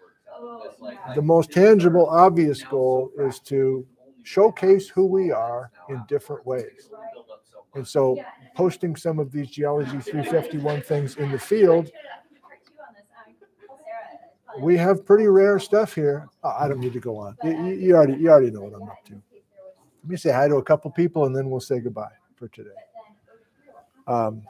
the most tangible, obvious goal is to showcase who we are in different ways. And so posting some of these Geology 351 things in the field, we have pretty rare stuff here. Oh, I don't need to go on. You, you- already, you already know what I'm up to. Let me say hi to a couple people and then we'll say goodbye. for today. Um,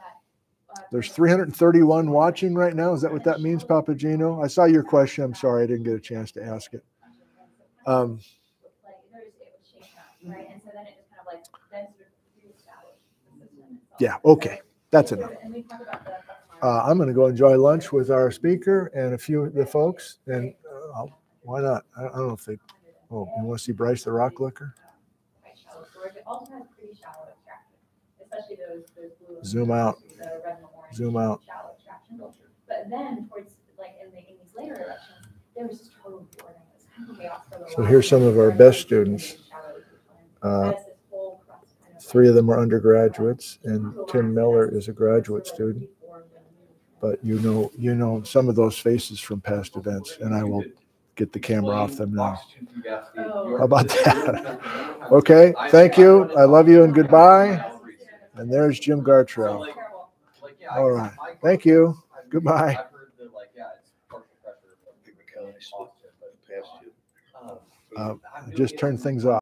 there's 331 watching right now. Is that what that means, Papagino? I saw your question. I'm sorry I didn't get a chance to ask it. Um, Like, there's, it was changed up, right? And so then it just kind of like, then sort of reestablished the system itself. Yeah, okay, that's enough. Uh, I'm going to go enjoy lunch with our speaker and a few of the folks. And uh, why not? I, I don't know if they. Oh, you want to see Bryce the Rock and Zoom out. Zoom out. So here's some of our best students. Uh, As this whole crust kind of Three of them are undergraduates, and Tim Miller is a graduate student. But you know, you know some of those faces from past events, and I will get the camera off them now. How about that? Okay, thank you. I love you and goodbye. And there's Jim Gartrell. All right, thank you. Goodbye. Uh, Just turn things off.